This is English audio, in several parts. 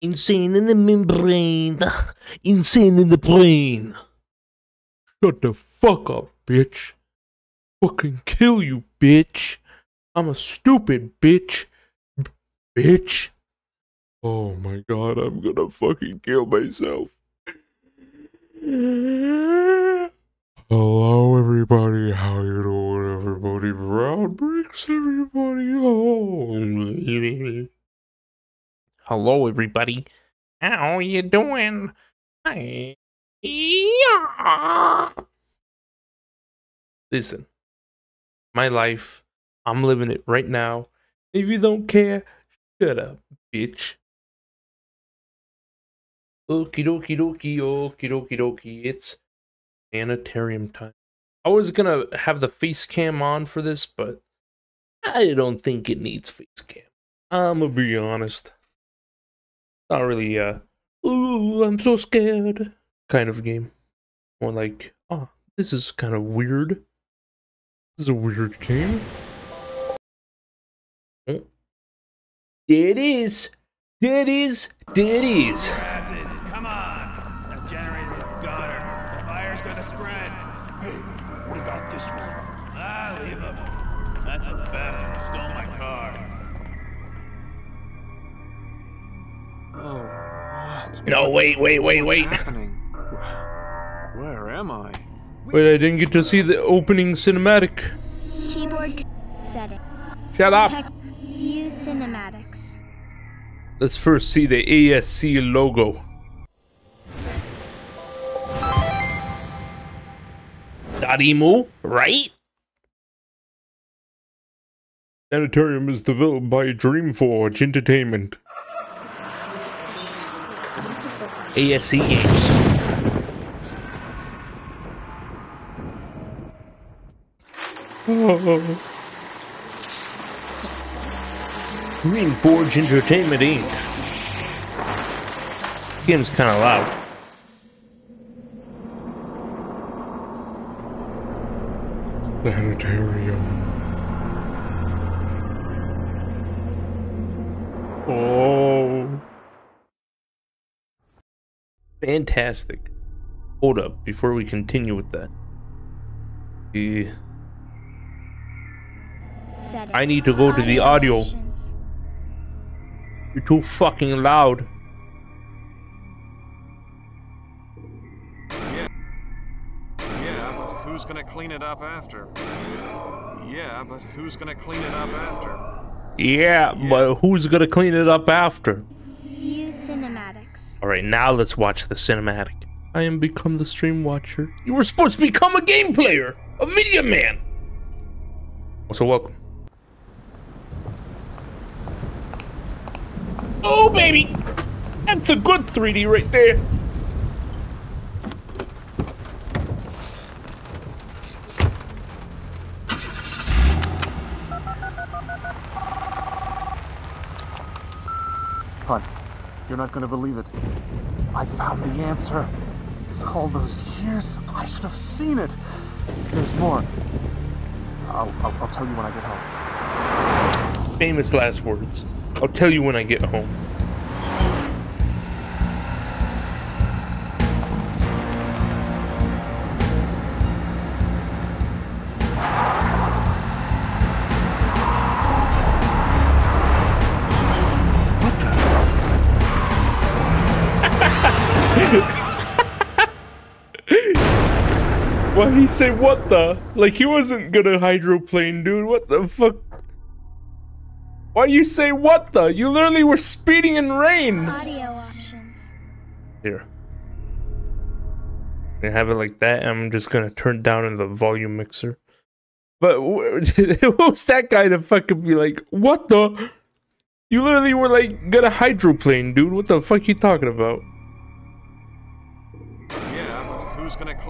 Insane in the membrane. Insane in the brain. Shut the fuck up, bitch. Fucking kill you, bitch. I'm a stupid bitch. B- bitch. Oh my god, I'm gonna fucking kill myself. Hello, everybody. How you doing, everybody? Brown bricks, everybody. Oh, home. Hello, everybody. How you doing? Hi. Yeah. Listen, my life. I'm living it right now. If you don't care, shut up, bitch. Okie dokie dokie, okie dokie dokie. It's sanitarium time. I was gonna have the face cam on for this, but I don't think it needs face cam. I'm gonna be honest. Not really, uh, ooh, I'm so scared kind of game. More like, oh, this is kind of weird. This is a weird game. Oh. It is. It is. It is. No, wait, wait, wait, What's wait. happening? Where am I? Wait, I didn't get to see the opening cinematic. Keyboard setting. Shut up. Tech View cinematics. Let's first see the ASC logo. Dadimu, right? Sanitarium is developed by Dreamforge Entertainment. ASC Games. Dreamforge Entertainment Inc. Game's kind of loud. Planetarium. Oh. Fantastic. Hold up, before we continue with that. The I need to go to the audio. You're too fucking loud. Yeah, but who's gonna clean it up after? Yeah, but who's gonna clean it up after? Yeah, but who's gonna clean it up after? View cinematics. Alright, now let's watch the cinematic. I am become the stream watcher. You were supposed to become a game player, a video man. So welcome. Oh baby, that's a good 3D right there. Not gonna believe it. I found the answer. All those years, I should have seen it. There's more. I'll, I'll, I'll tell you when I get home. Famous last words. I'll tell you when I get home. Say what the? Like he wasn't gonna hydroplane, dude. What the fuck? Why you say what the? You literally were speeding in rain. Audio options. Here. I have it like that. and I'm just gonna turn down in the volume mixer. But who's that guy to fucking be like, what the? You literally were like gonna hydroplane, dude. What the fuck you talking about?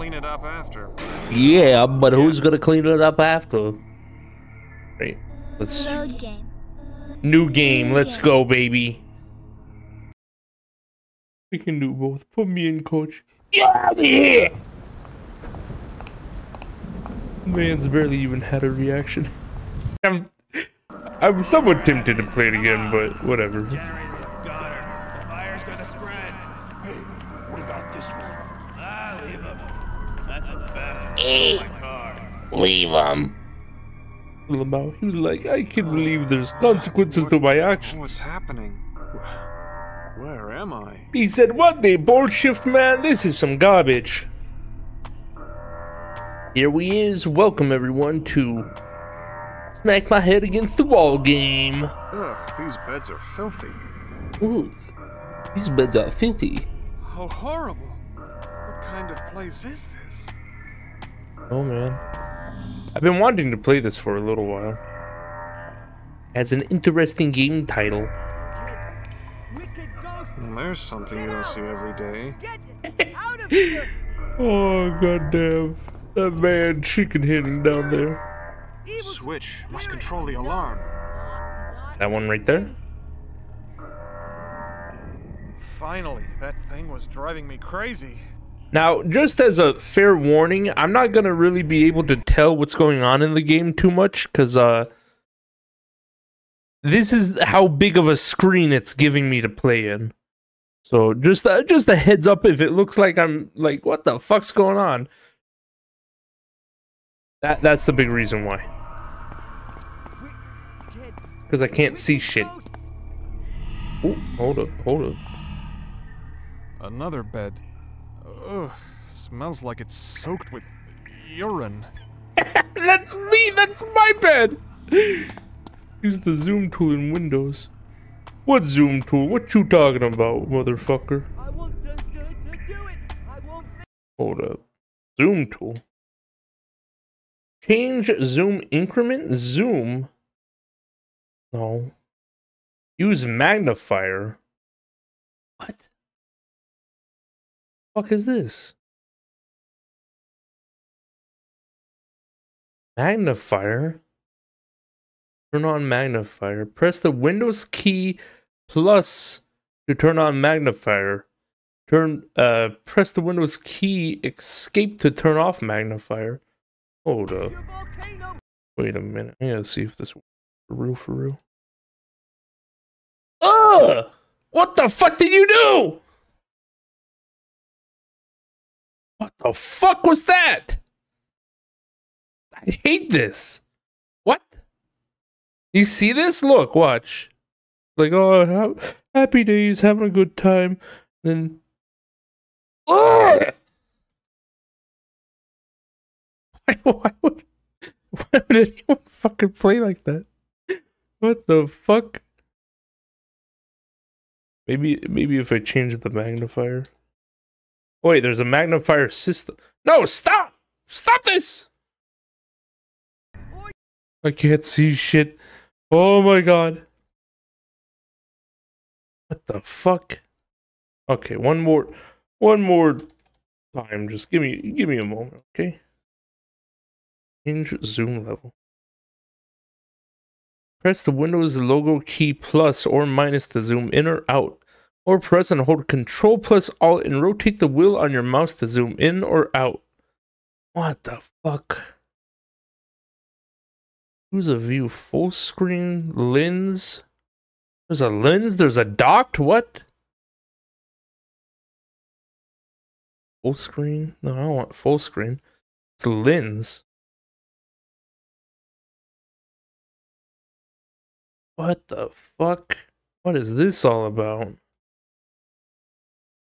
Clean it up after? Yeah, but who's gonna clean it up after? Right. Let's Load game. new game. Let's go, baby. We can do both. Put me in, coach. Get out of here! Man's barely even had a reaction. I'm, I'm somewhat tempted to play it again, but whatever. Bastard. Hey. my car. Leave him. About he was like, I can't believe there's consequences to my actions. What's happening? Where am I? He said, What the bullshit, man? This is some garbage. Here we is. Welcome everyone to Smack My Head Against the Wall game. Ugh, these beds are filthy. Ooh, these beds are filthy. How horrible. What kind of place is this? Oh man. I've been wanting to play this for a little while. Has an interesting game title. Hmm, there's something you don't see every day. oh goddamn. That man chicken hitting down there. Switch must control the alarm. That one right there? Finally, that thing was driving me crazy. Now, just as a fair warning, I'm not gonna really be able to tell what's going on in the game too much, because, uh, this is how big of a screen it's giving me to play in. So just uh, just a heads up if it looks like I'm like what the fuck's going on. That that's the big reason why. Cuz I can't see shit. Oh, hold up, hold up. Another bed. Ugh, smells like it's soaked with urine. that's me, that's my bed. Use the zoom tool in Windows. What zoom tool? What you talking about, motherfucker? I will do, do, do it. I will Hold up. Zoom tool. Change zoom increment? Zoom? No. Use magnifier. What? Fuck is this? Magnifier? Turn on magnifier. Press the Windows key plus to turn on magnifier. Turn uh press the Windows key escape to turn off magnifier. Hold up. Wait a minute. I gotta see if this for real for real. Ugh! What the fuck did you do? What the fuck was that? I hate this. What? You see this? Look, watch. Like, oh, happy days, having a good time. Then, oh! Why, why would, why would anyone fucking play like that? What the fuck? Maybe, maybe if I change the magnifier. Wait, there's a magnifier system. No, stop! Stop this! I can't see shit. Oh my god. What the fuck? Okay, one more one more time. Just give me give me a moment, okay? Change zoom level. Press the Windows logo key plus or minus to zoom in or out. Or press and hold Control plus Alt and rotate the wheel on your mouse to zoom in or out. What the fuck? Who's a view? Full screen? Lens? There's a lens? There's a docked? What? Full screen? No, I don't want full screen. It's a lens. What the fuck? What is this all about?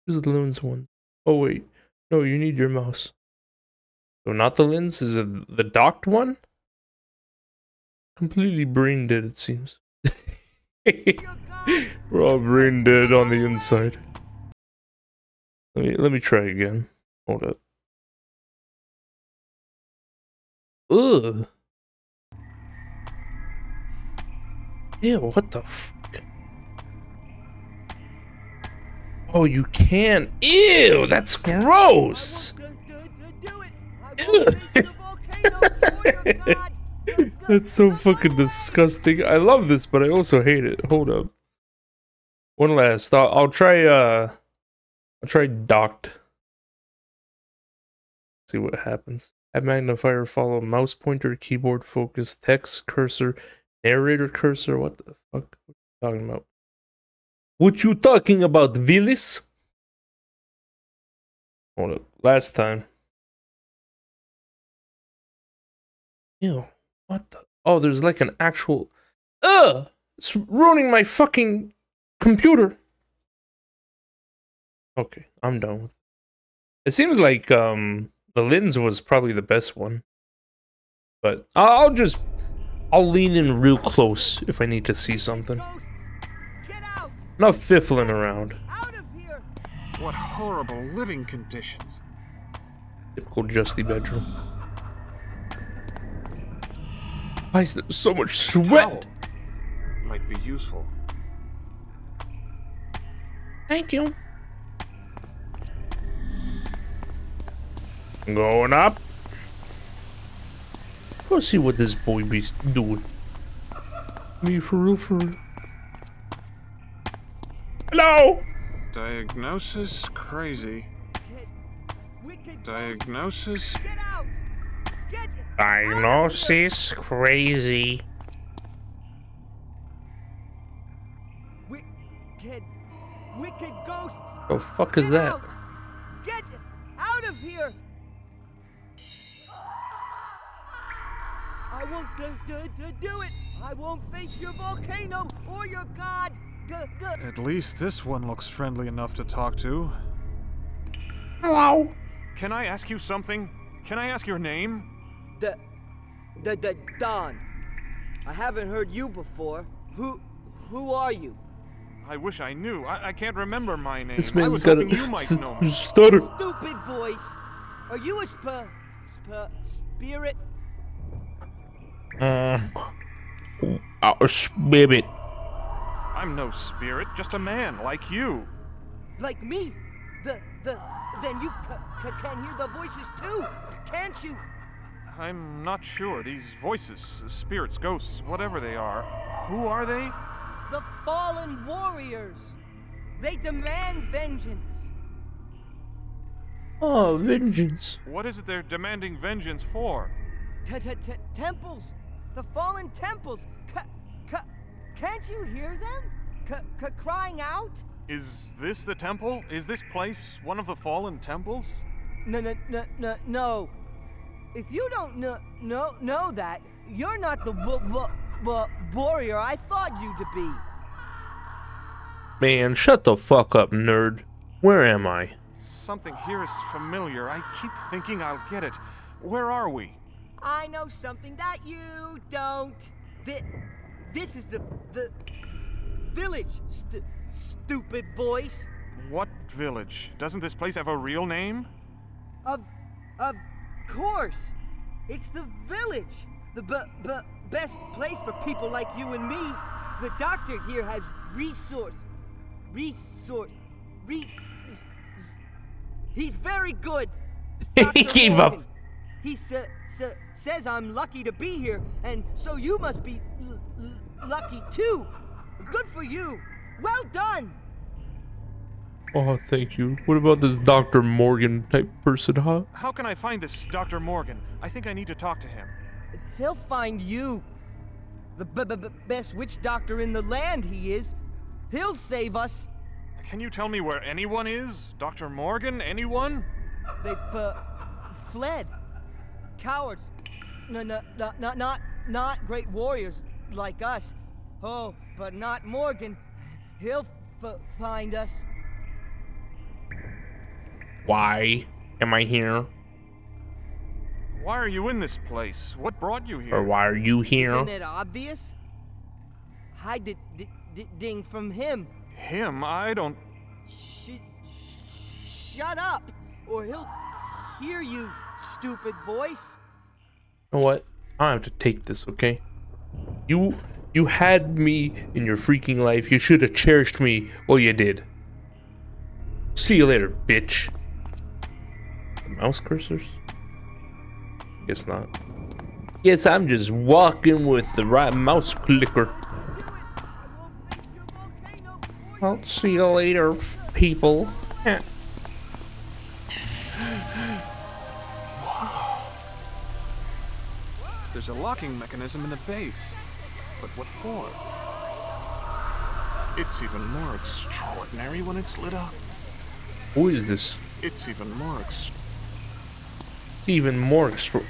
Who's the lens one? Oh wait. No, you need your mouse. So not the lens, is it the docked one? Completely brain dead, it seems. We're all brain dead on the inside. Let me let me try again. Hold up. Ugh. Yeah, what the fuck? Oh, you can. Ew, that's gross. That's so fucking disgusting. I love this, but I also hate it. Hold up. One last. I'll, I'll try, uh... I'll try docked. See what happens. Add magnifier, follow mouse pointer, keyboard focus, text, cursor, narrator cursor. What the fuck? Are you talking about? What you talking about, Willis? Hold up. Last time. Ew. What the? Oh, there's like an actual. Ugh! It's ruining my fucking computer. Okay, I'm done with. It seems like um the lens was probably the best one, but I'll just I'll lean in real close if I need to see something. Not fiffling around. Out of here! What horrible living conditions. Typical Justy bedroom. Why is there so much sweat? Towel. Might be useful. Thank you. Going up. Go see what this boy be doing. Me for real, for real. Hello. Diagnosis crazy. Diagnosis Get out! Get Diagnosis crazy. Wicked, wicked ghost! The fuck is that? out! Get out of here! I won't do, do, do, do it! I won't face your volcano or your god! G- g- At least this one looks friendly enough to talk to. Hello. Can I ask you something? Can I ask your name? D- D- D- Don. I haven't heard you before. Who, who are you? I wish I knew. I, I can't remember my name. This I man's was got a you might know. stutter. Stupid voice. Are you a sp- sp- spirit? Uh, oh, spirit. I'm no spirit, just a man like you. Like me? The, the, then you c- c- can hear the voices too, can't you? I'm not sure. These voices, spirits, ghosts, whatever they are, who are they? The fallen warriors. They demand vengeance. Oh, vengeance. What is it they're demanding vengeance for? T- t- t- temples. The fallen temples. C- c- can't you hear them? C- c- crying out? Is this the temple? Is this place one of the fallen temples? No, no, no, no, no. If you don't know, know, know that, you're not the w- w- w- warrior I thought you to be. Man, shut the fuck up, nerd. Where am I? Something here is familiar. I keep thinking I'll get it. Where are we? I know something that you don't. This, this is the the village. St- stupid voice What village? Doesn't this place have a real name? of of course. It's the village. The b- b- best place for people like you and me. The doctor here has resource. Resource. Re. He's very good. he Dr. gave up. He sa- sa- says I'm lucky to be here, and so you must be l- l- lucky too. Good for you. Well done. Oh, thank you. What about this Dr. Morgan type person, huh? How can I find this Dr. Morgan? I think I need to talk to him. He'll find you. The b- b- b- best witch doctor in the land he is. He'll save us. Can you tell me where anyone is? Dr. Morgan? Anyone? They've uh, fled. Cowards. No, no, no, not, not, not great warriors like us. Oh, but not Morgan. He'll f- find us. Why am I here? Why are you in this place? What brought you here? Or why are you here? Isn't it obvious? Hide d- d- d- ding from him. Him? I don't. Sh- sh- shut up, or he'll hear you, stupid voice. You know what? I have to take this, okay? You you had me in your freaking life. You should have cherished me. Well, you did. See you later, bitch. Mouse cursors? Guess not. Yes, I'm just walking with the right mouse clicker. I'll see you later, people. There's a locking mechanism in the base. But what for? It's even more extraordinary when it's lit up. Who is this? It's even more ex- Even more extra.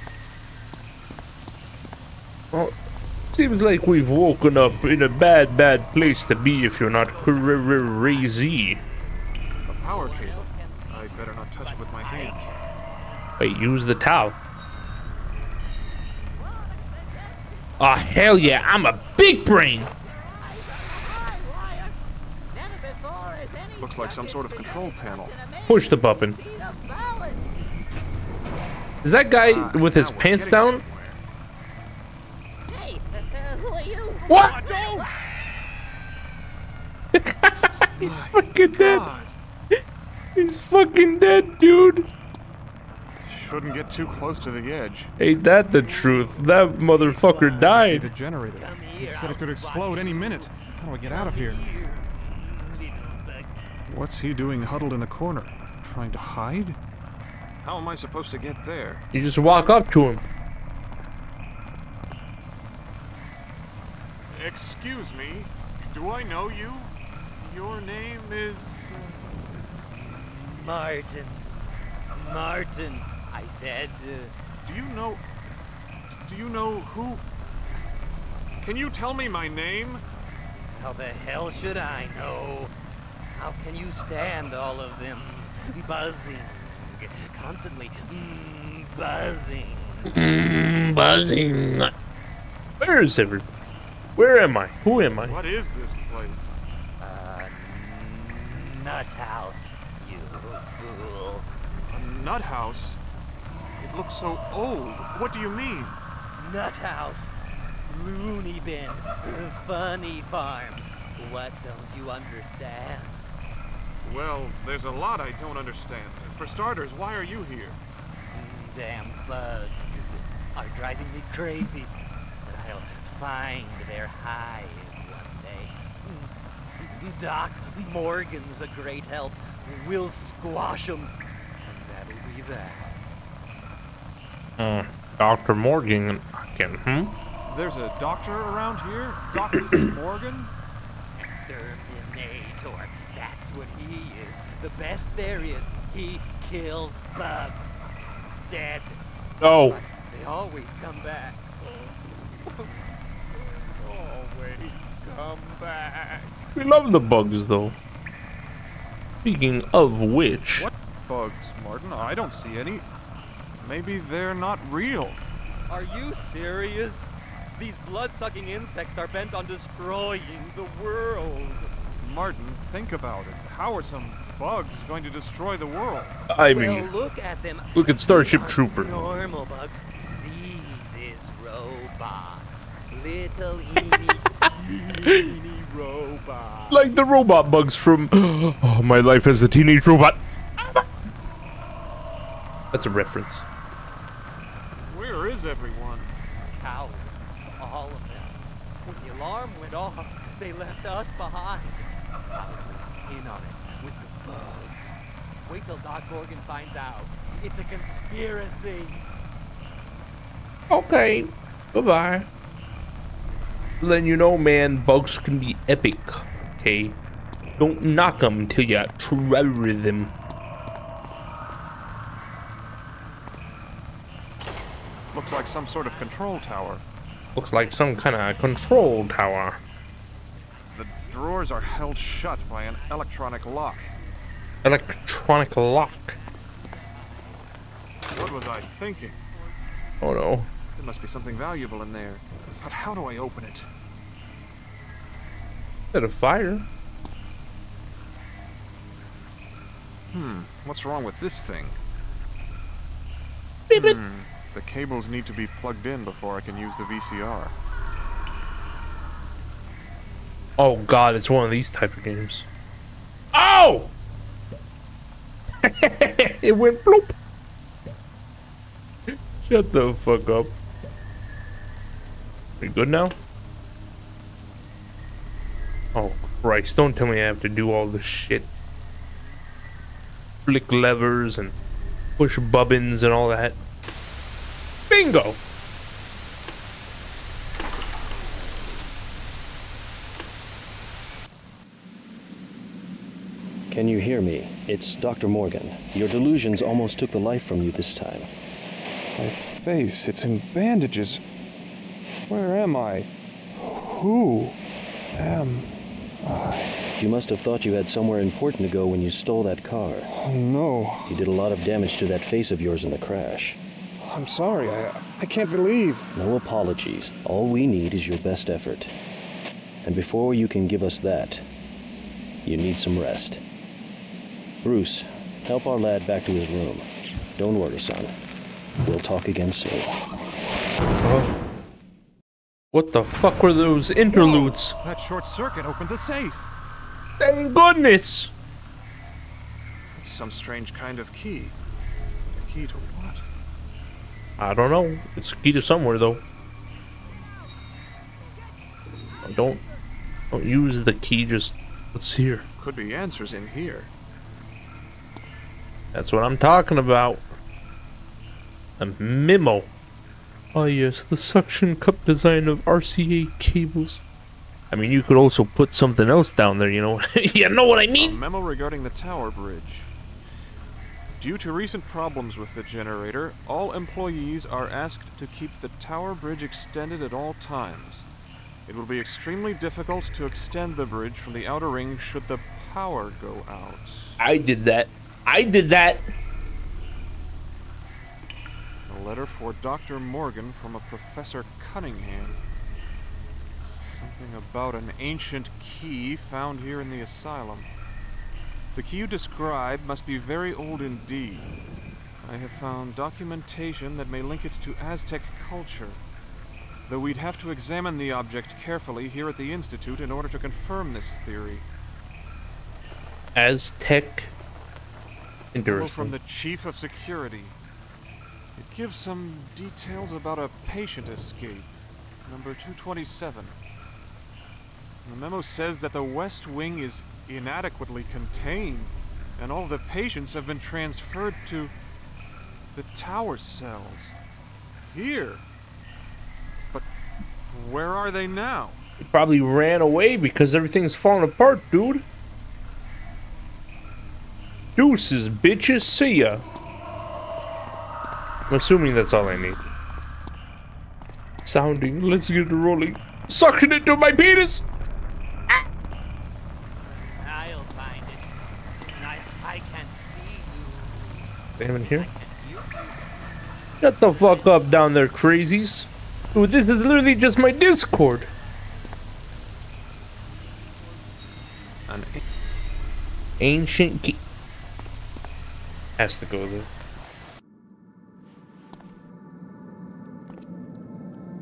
Well, seems like we've woken up in a bad, bad place to be if you're not crazy. a power cable. I better not touch it with my hands. Wait, use the towel. Oh, hell yeah, I'm a big brain! Looks like some sort of control panel. Push the button. Is that guy Ah, with his pants down? Hey, uh, who are you? What? He's fucking dead. He's fucking dead, dude. Shouldn't get too close to the edge. Ain't that the truth? That motherfucker The died. generator. He said it could explode any minute. How do I get out of here? Here, little bug. What's he doing huddled in a corner? Trying to hide? How am I supposed to get there? You just walk up to him. Excuse me, do I know you? Your name is. uh, Martin. Martin, I said. Uh, do you know. Do you know who. Can you tell me my name? how the hell should I know? How can you stand all of them buzzing? Constantly mm, buzzing. Mm, buzzing. Where is every? Where am I? Who am I? What is this place? Uh, nut house, you fool. A nut house? It looks so old. What do you mean? Nut house. Loony bin. Funny farm. What don't you understand? Well, there's a lot I don't understand. For starters, why are you here? Damn bugs are driving me crazy. But I'll find their hive one day. Doc Morgan's a great help. We'll squash them. And that'll be that. Uh, Dr. Morgan. I can, hmm? There's a doctor around here? Dr. Morgan? Exterminator. That's what he is. The best there is. He kills bugs. Dead. Oh, But they always come back. always come back. we love the bugs though. Speaking of which, What bugs, Martin? I don't see any. Maybe they're not real. Are you serious? These blood-sucking insects are bent on destroying the world. Martin, think about it. How are some bugs going to destroy the world? I well, mean, look at them. look at Starship These Trooper. aren't Normal bugs. These is robots. Little eeny, eeny robots. like the robot bugs from oh, My Life as a Teenage Robot. That's a reference. Where is everyone? Cowards, all of them. When the alarm went off, they left us behind. Probably in on it with the bugs. Wait till Doc Morgan finds out. It's a conspiracy. Okay, goodbye. Letting you know, man, bugs can be epic. Okay, don't knock them until you try them. Looks like some sort of control tower. Looks like some kind of control tower. The drawers are held shut by an electronic lock. Electronic lock. What was I thinking? Oh no. There must be something valuable in there. But how do I open it? Set a fire. Hmm, what's wrong with this thing? Beep it. Hmm, the cables need to be plugged in before I can use the VCR. Oh god, it's one of these type of games. Oh! it went bloop. Shut the fuck up. We good now? Oh Christ, don't tell me I have to do all this shit. Flick levers and push bubbins and all that. Bingo! Can you hear me? It's Dr. Morgan. Your delusions almost took the life from you this time. My face, it's in bandages. Where am I? Who am I? You must have thought you had somewhere important to go when you stole that car. Oh, no. You did a lot of damage to that face of yours in the crash. I'm sorry. I, I can't believe. No apologies. All we need is your best effort. And before you can give us that, you need some rest. Bruce, help our lad back to his room. Don't worry, son. We'll talk again soon. Oh. What the fuck were those interludes? Whoa, that short circuit opened the safe. Thank goodness! It's some strange kind of key. A key to what? I don't know. It's a key to somewhere though. Don't don't use the key, just what's here. Could be answers in here. That's what I'm talking about. A memo. Oh yes, the suction cup design of RCA cables. I mean, you could also put something else down there, you know? you know what I mean? A memo regarding the tower bridge. Due to recent problems with the generator, all employees are asked to keep the tower bridge extended at all times. It will be extremely difficult to extend the bridge from the outer ring should the power go out. I did that. I did that. A letter for Dr. Morgan from a Professor Cunningham. Something about an ancient key found here in the asylum. The key you describe must be very old indeed. I have found documentation that may link it to Aztec culture. Though we'd have to examine the object carefully here at the Institute in order to confirm this theory. Aztec. Interesting. From the Chief of Security. It gives some details about a patient escape. Number 227. The memo says that the West Wing is inadequately contained, and all of the patients have been transferred to the tower cells. Here. But where are they now? He probably ran away because everything's falling apart, dude. Deuces, bitches, see ya. I'm assuming that's all I need. Sounding, let's get it rolling. Suction into my penis! I'll find it. I, I can see you. They here? Shut the fuck up down there, crazies. Dude, this is literally just my Discord. An ancient key. Has to go there.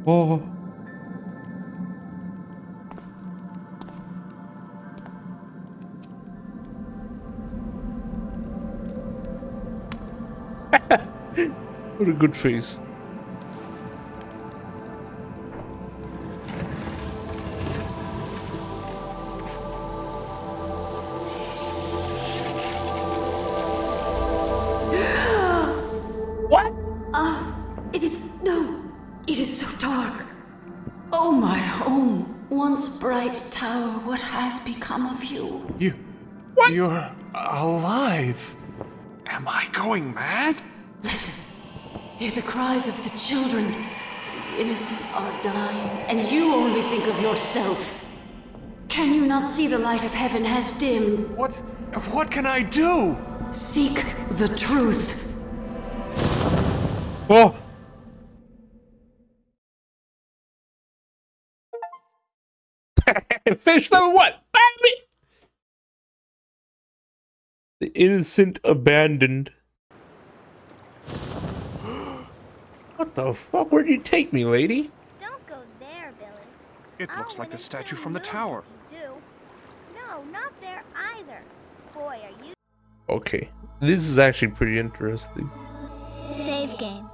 Oh. What a good face. what? Ah, it is no. It is so dark. Oh, my home, once bright tower, what has become of you? You. What? You're alive. Am I going mad? Listen. Hear the cries of the children. The innocent are dying, and you only think of yourself. Can you not see the light of heaven has dimmed? What? What can I do? Seek the truth. Oh! Fish number one! Baby! The innocent abandoned. What the fuck? Where'd you take me, lady? Don't go there, Billy. It looks like the statue from the tower. Do. No, not there either. Boy, are you. Okay. This is actually pretty interesting. Save game.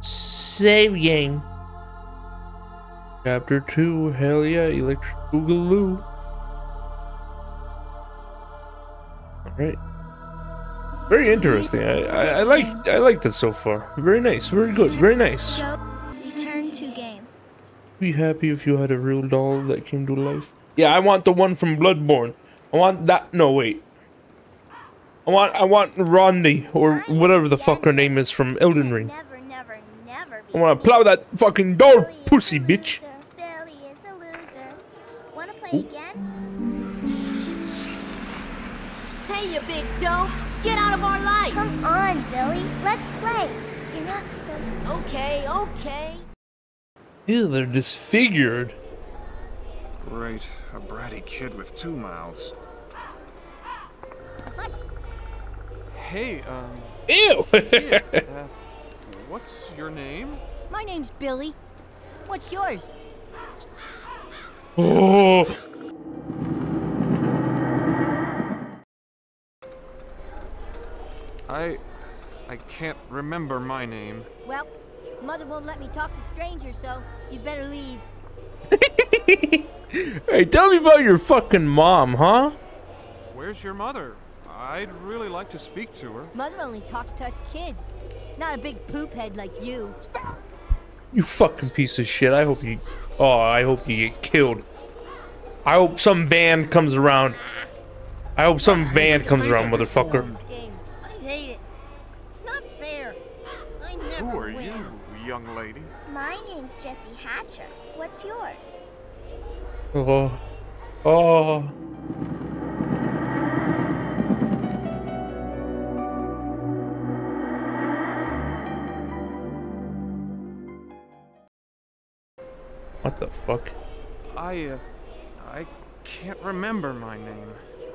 Save game. Chapter 2, hell yeah, Electric Boogaloo. Alright. Very interesting. I, I, I like I like this so far. Very nice, very good, very nice. Return to game. Be happy if you had a real doll that came to life. Yeah, I want the one from Bloodborne. I want that no wait. I want I want Rodney or whatever the fuck her name is from Elden Ring. I want to plow that fucking door, pussy bitch. Again? Hey, you big dope! Get out of our life! Come on, Billy. Let's play. You're not supposed to. Okay, okay. Ew, they're disfigured. Great, a bratty kid with two mouths. Hey, um, Ew. uh, what's your name? My name's Billy. What's yours? oh. I, I can't remember my name. Well, Mother won't let me talk to strangers, so you better leave. Hey, tell me about your fucking mom, huh? Where's your mother? I'd really like to speak to her. Mother only talks to us kids, not a big poop head like you. Stop! You fucking piece of shit. I hope you. Oh, I hope you get killed. I hope some van comes around. I hope some van comes around, motherfucker. Game. I hate it. It's not fair. I never Who are win. you, young lady? My name's Jesse Hatcher. What's yours? Oh. Oh. What the fuck? I, uh, I can't remember my name.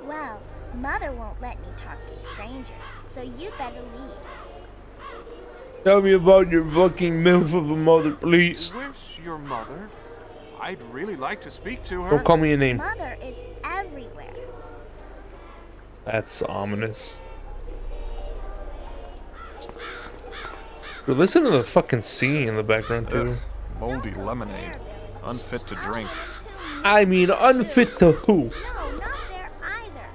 Well, Mother won't let me talk to strangers, so you better leave. Tell me about your fucking MILF of a mother, please. Where's your mother? I'd really like to speak to her. Don't call me a name. Mother is everywhere. That's ominous. Dude, listen to the fucking singing in the background, too. Moldy lemonade. Unfit to drink. I mean, unfit to who? No, not there either.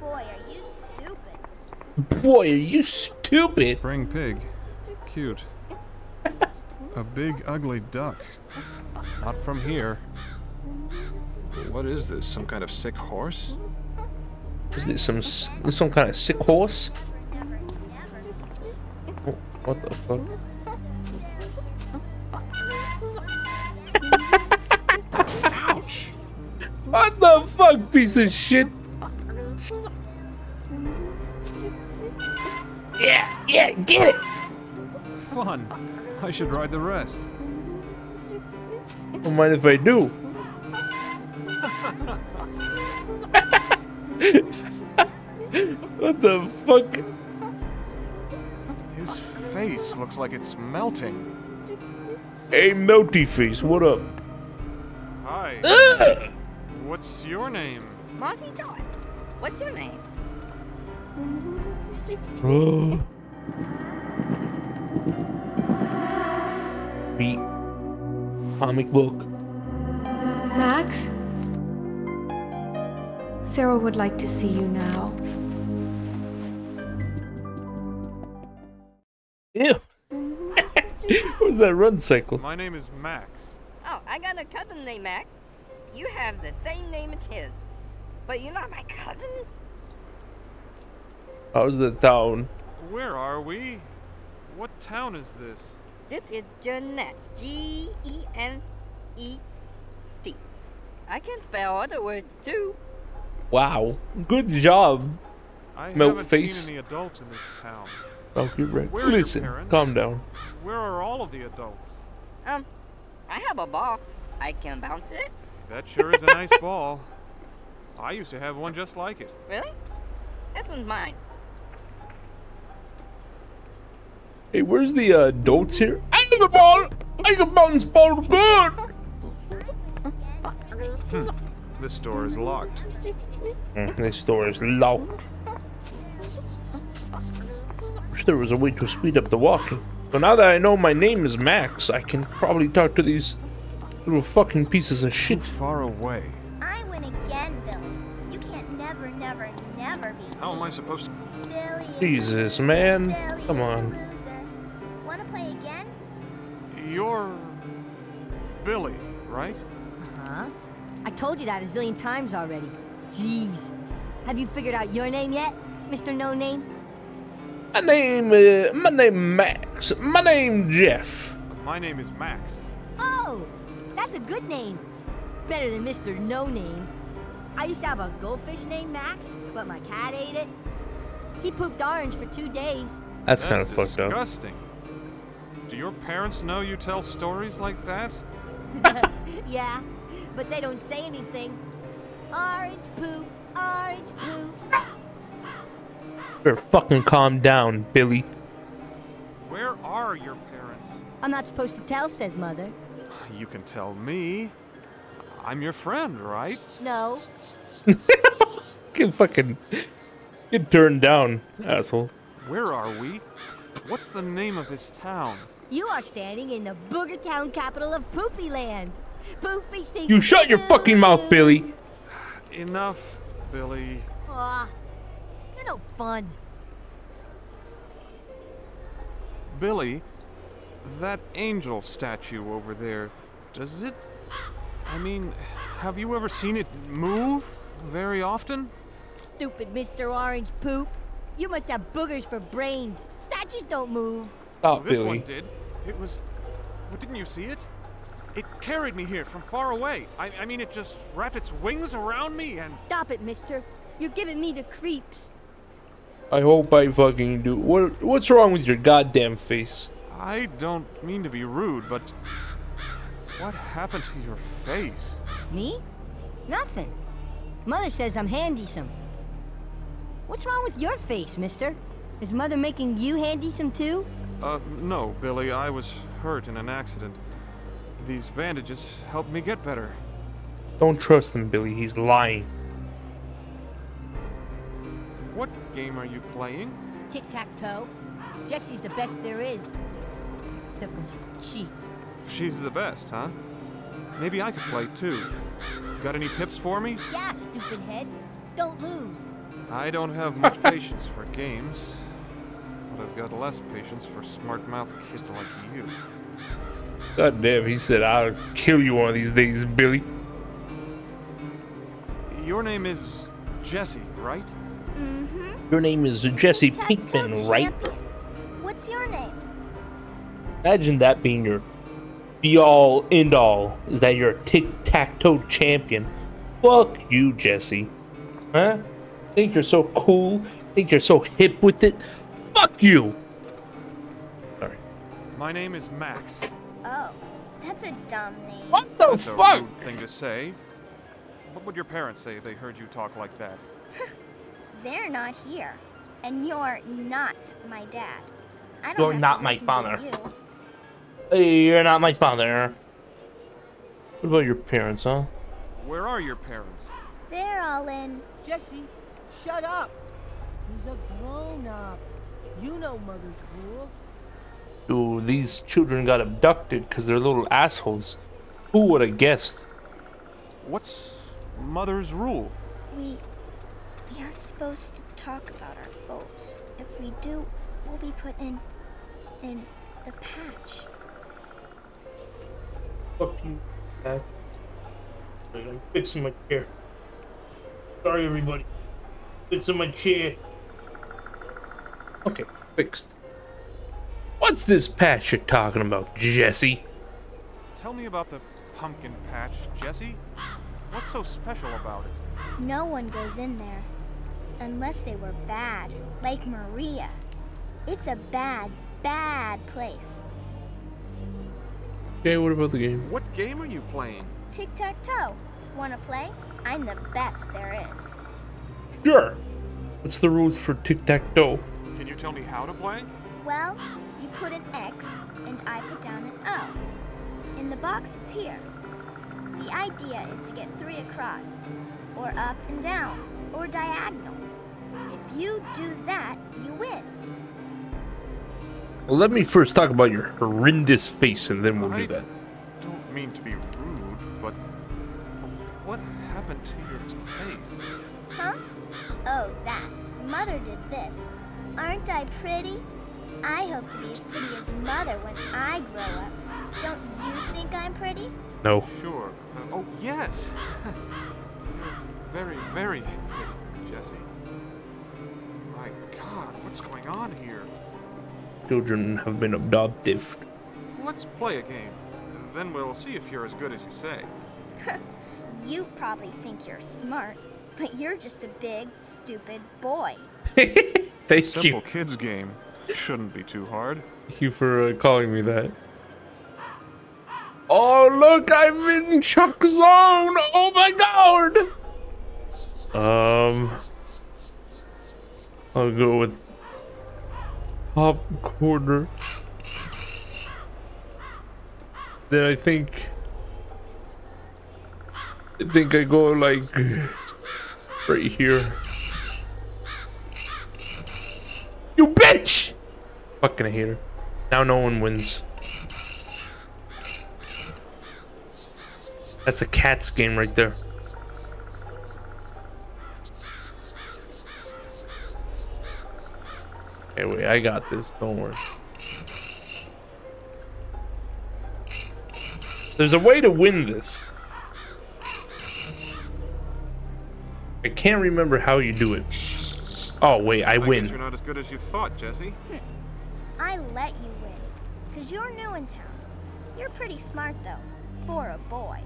Boy, are you stupid. Boy, are you stupid. Spring pig. Cute. A big ugly duck. Not from here. What is this? Some kind of sick horse? Is this some some kind of sick horse? Oh, what the fuck? Ouch! What the fuck, piece of shit? Yeah, yeah, get it! Fun. I should ride the rest. Don't mind if I do. what the fuck? His face looks like it's melting. Hey, melty face, what up? Hi. Ugh! What's your name? Monty Todd. What's your name? Oh. Beat. Comic book. Max? Sarah would like to see you now. Ew. what was that run cycle? My name is Max. Oh, I got a cousin named Mac. You have the same name as his. But you're not my cousin? Oh, How's the town? Where are we? What town is this? This is Jeanette. G E N E T. I can spell other words too. Wow. Good job. I Milk haven't face. seen any adults in this town. Okay, right. Where are your Listen, calm down. Where are all of the adults? Um, I have a ball. I can bounce it. That sure is a nice ball. I used to have one just like it. Really? This one's mine. Hey, where's the uh, adults here? I have a ball! I can bounce ball good! Hmm. This door is locked. Mm, this door is locked. Wish there was a way to speed up the walking. So now that I know my name is Max, I can probably talk to these little fucking pieces of shit. Far away. I win again, Billy. You can't never, never, never be. How am I supposed to? Billy is Jesus, man. Billy Come is a on. You're Billy, right? Uh huh? I told you that a zillion times already. Jeez. Have you figured out your name yet? Mr. No Name? My name, uh, my name Max. My name Jeff. My name is Max. Oh, that's a good name. Better than Mr. No Name. I used to have a goldfish named Max, but my cat ate it. He pooped orange for two days. That's, kind of fucked up. disgusting. Do your parents know you tell stories like that? yeah, but they don't say anything. Orange poop, orange poop. Better fucking calm down, Billy. Where are your parents? I'm not supposed to tell, says Mother. You can tell me. I'm your friend, right? No. Get fucking get turned down, asshole. Where are we? What's the name of this town? You are standing in the Booger Town capital of Poopy Land. Poopy stinks. You shut your fucking mouth, Billy. Enough, Billy. Aw, you're no fun. Billy, that angel statue over there, does it. I mean, have you ever seen it move very often? Stupid Mr. Orange Poop. You must have boogers for brains. Statues don't move. Oh, Stop, this Billy. one did. It was. Well, didn't you see it? It carried me here from far away. I, I mean, it just wrapped its wings around me and. Stop it, mister. You're giving me the creeps. I hope I fucking do. What? What's wrong with your goddamn face? I don't mean to be rude, but. What happened to your face? Me? Nothing. Mother says I'm handysome. What's wrong with your face, mister? Is Mother making you handysome too? Uh, no, Billy. I was hurt in an accident. These bandages helped me get better. Don't trust him, Billy. He's lying. What game are you playing? Tic-tac-toe. Jesse's the best there is. Except when she cheats. She's the best, huh? Maybe I could play too. Got any tips for me? Yeah, stupid head. Don't lose. I don't have much patience for games, but I've got less patience for smart-mouth kids like you. God damn, he said I'll kill you one of these days, Billy. Your name is Jesse, right? Mm-hmm. Your name is Jesse Pinkman, right? What's your name? Imagine that being your be all end all. Is that you're a tic tac toe champion? Fuck you, Jesse. Huh? Think you're so cool? Think you're so hip with it? Fuck you! Sorry. My name is Max. Oh, that's a dumb name. What the That's a fuck? rude thing to say. What would your parents say if they heard you talk like that? They're not here. And you're not my dad. I don't You're not my father. you. You're not my father. What about your parents, huh? Where are your parents? They're all in. Jesse, shut up. He's a grown-up. You know Mother's cool. Dude, these children got abducted because they're little assholes. Who would have guessed? What's Mother's rule? We we aren't supposed to talk about our folks. If we do, we'll be put in in the patch. Fuck you, Dad. I'm fixing my chair. Sorry, everybody. Fixing my chair. Okay, fixed. What's this patch you're talking about, Jesse? Tell me about the pumpkin patch, Jesse. What's so special about it? No one goes in there unless they were bad, like Maria. It's a bad, bad place. Okay, what about the game? What game are you playing? Tic-tac-toe. Wanna play? I'm the best there is. Sure. What's the rules for tic tac toe? Can you tell me how to play? Well, you put an X and I put down an O. In the box is here. The idea is to get three across, or up and down, or diagonal. If you do that, you win. Well, let me first talk about your horrendous face, and then we'll do that. Don't mean to be rude, but what happened to your face? Huh? Oh, that. Mother did this. Aren't I pretty? I hope to be as pretty as Mother when I grow up. Don't you think I'm pretty? No. Sure. Uh, oh, yes. You're very, very pretty, Jesse. My God, What's going on here? Children have been adopted. Let's play a game. Then we'll see if you're as good as you say. You probably think you're smart, but you're just a big, stupid boy. Thank Simple you. kids game. Shouldn't be too hard. Thank you for uh, calling me that. Oh, look, I'm in Chuck Zone. Oh my god. Um, I'll go with top corner. Then I think, I think I go like right here. You bitch! Fucking hate her. Now no one wins. That's a cat's game right there. Wait, I got this. Don't worry. There's a way to win this. I can't remember how you do it. Oh, wait, I I win. guess you're not as good as you thought, Jesse. I let you win, because you're new in town. You're pretty smart, though, for a boy.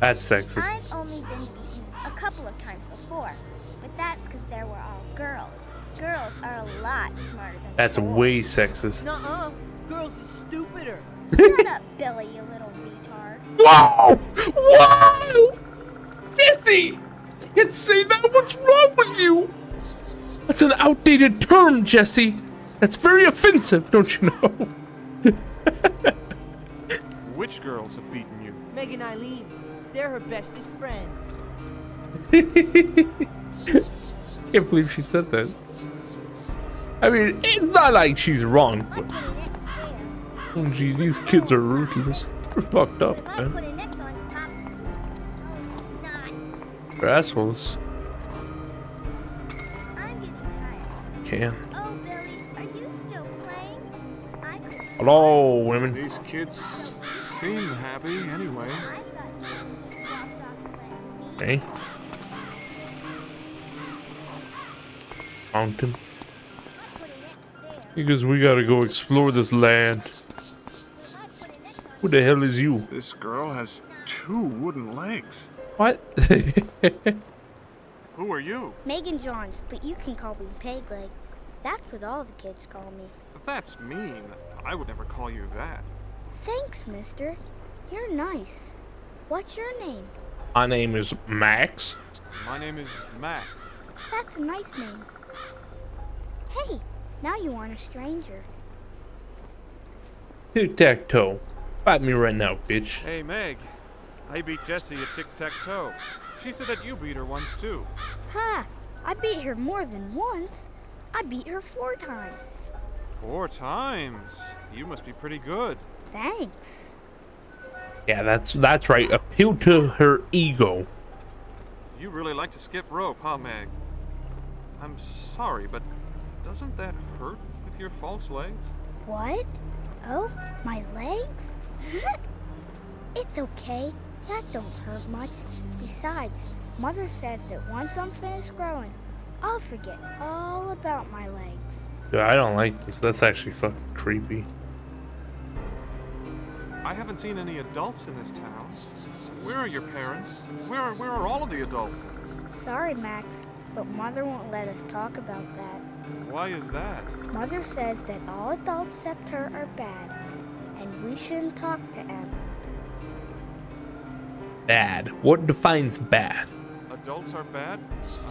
That's sexist. I've only been beaten a couple of times before, but that's because there were all girls. Girls are a lot smarter than That's boys. way sexist. Nuh-uh. Girls are stupider. Shut up, Billy, you little retard. Wow! Wow! Jesse! Can't say that. What's wrong with you? That's an outdated term, Jesse. That's very offensive, don't you know? Which girls have beaten you? Meg and Eileen, they're her bestest friends. Can't believe she said that. I mean, it's not like she's wrong, but oh, gee, these kids are ruthless. They're fucked up, man. Oh, they're assholes. Can. Hello, women. These kids seem happy anyway. Okay. Mountain. Because we gotta go explore this land. Who the hell is you? This girl has two wooden legs. What? Who are you? Megan Johns, but you can call me Pegleg. That's what all the kids call me. That's mean. I would never call you that. Thanks, mister. You're nice. What's your name? My name is Max. My name is Max. That's a nice name. Hey, now you aren't a stranger. Tic tac toe. Fight me right now, bitch. Hey, Meg. I beat Jesse at tic-tac-toe. She said that you beat her once, too. Ha! I beat her more than once. I beat her four times. Four times. You must be pretty good. Thanks. Yeah, that's that's right. Appeal to her ego. You really like to skip rope, huh, Meg? I'm sorry, but doesn't that hurt with your false legs? What? Oh, my legs? it's okay. That don't hurt much. Besides, Mother says that once I'm finished growing, I'll forget all about my legs. Dude, I don't like this. That's actually fucking creepy. I haven't seen any adults in this town. Where are your parents? Where are, where are all of the adults? Sorry, Max, but Mother won't let us talk about that. Why is that? Mother says that all adults except her are bad, and we shouldn't talk to Em. Bad. What defines bad? Adults are bad?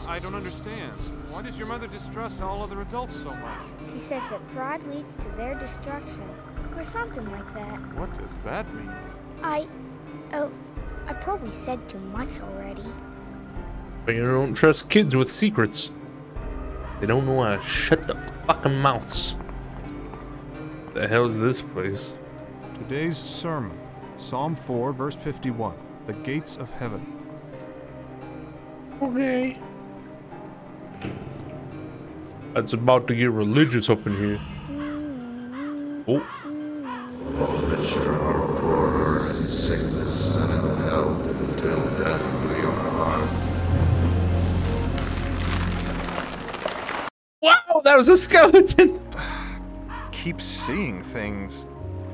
I don't understand. Why does your mother distrust all other adults so much? She says that pride leads to their destruction, or something like that. What does that mean? I... Oh, I probably said too much already. But you don't trust kids with secrets. They don't know how to shut the fucking mouths. The hell's this place? Today's sermon, Psalm 4, verse 51, the gates of heaven. Okay. It's about to get religious up in here. Oh. and sickness and in health till death do your heart. Wow, that was a skeleton. Keep seeing things.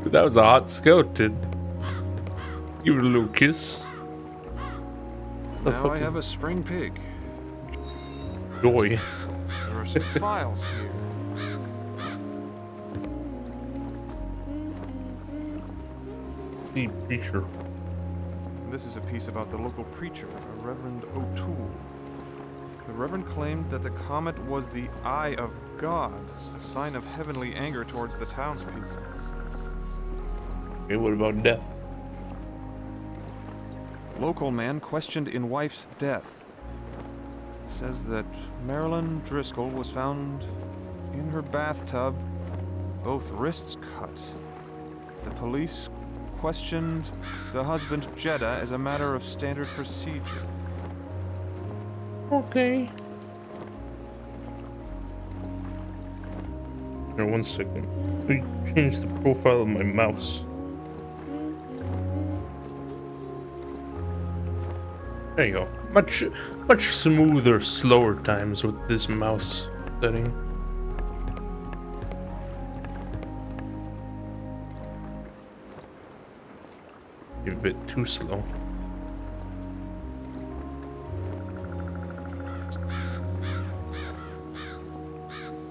That was a hot skeleton. Give it a little kiss. The now fuck I have a spring pig. Joy. There are some files here. The preacher. This is a piece about the local preacher, a Reverend O'Toole. The Reverend claimed that the comet was the eye of God, a sign of heavenly anger towards the townspeople. Okay, what about death? Local man questioned in wife's death. Says that Marilyn Driscoll was found in her bathtub, both wrists cut. The police questioned the husband Jeddah as a matter of standard procedure. Okay. Here, one second. Let me change the profile of my mouse. There you go. Much, much smoother, slower times with this mouse setting. You're a bit too slow.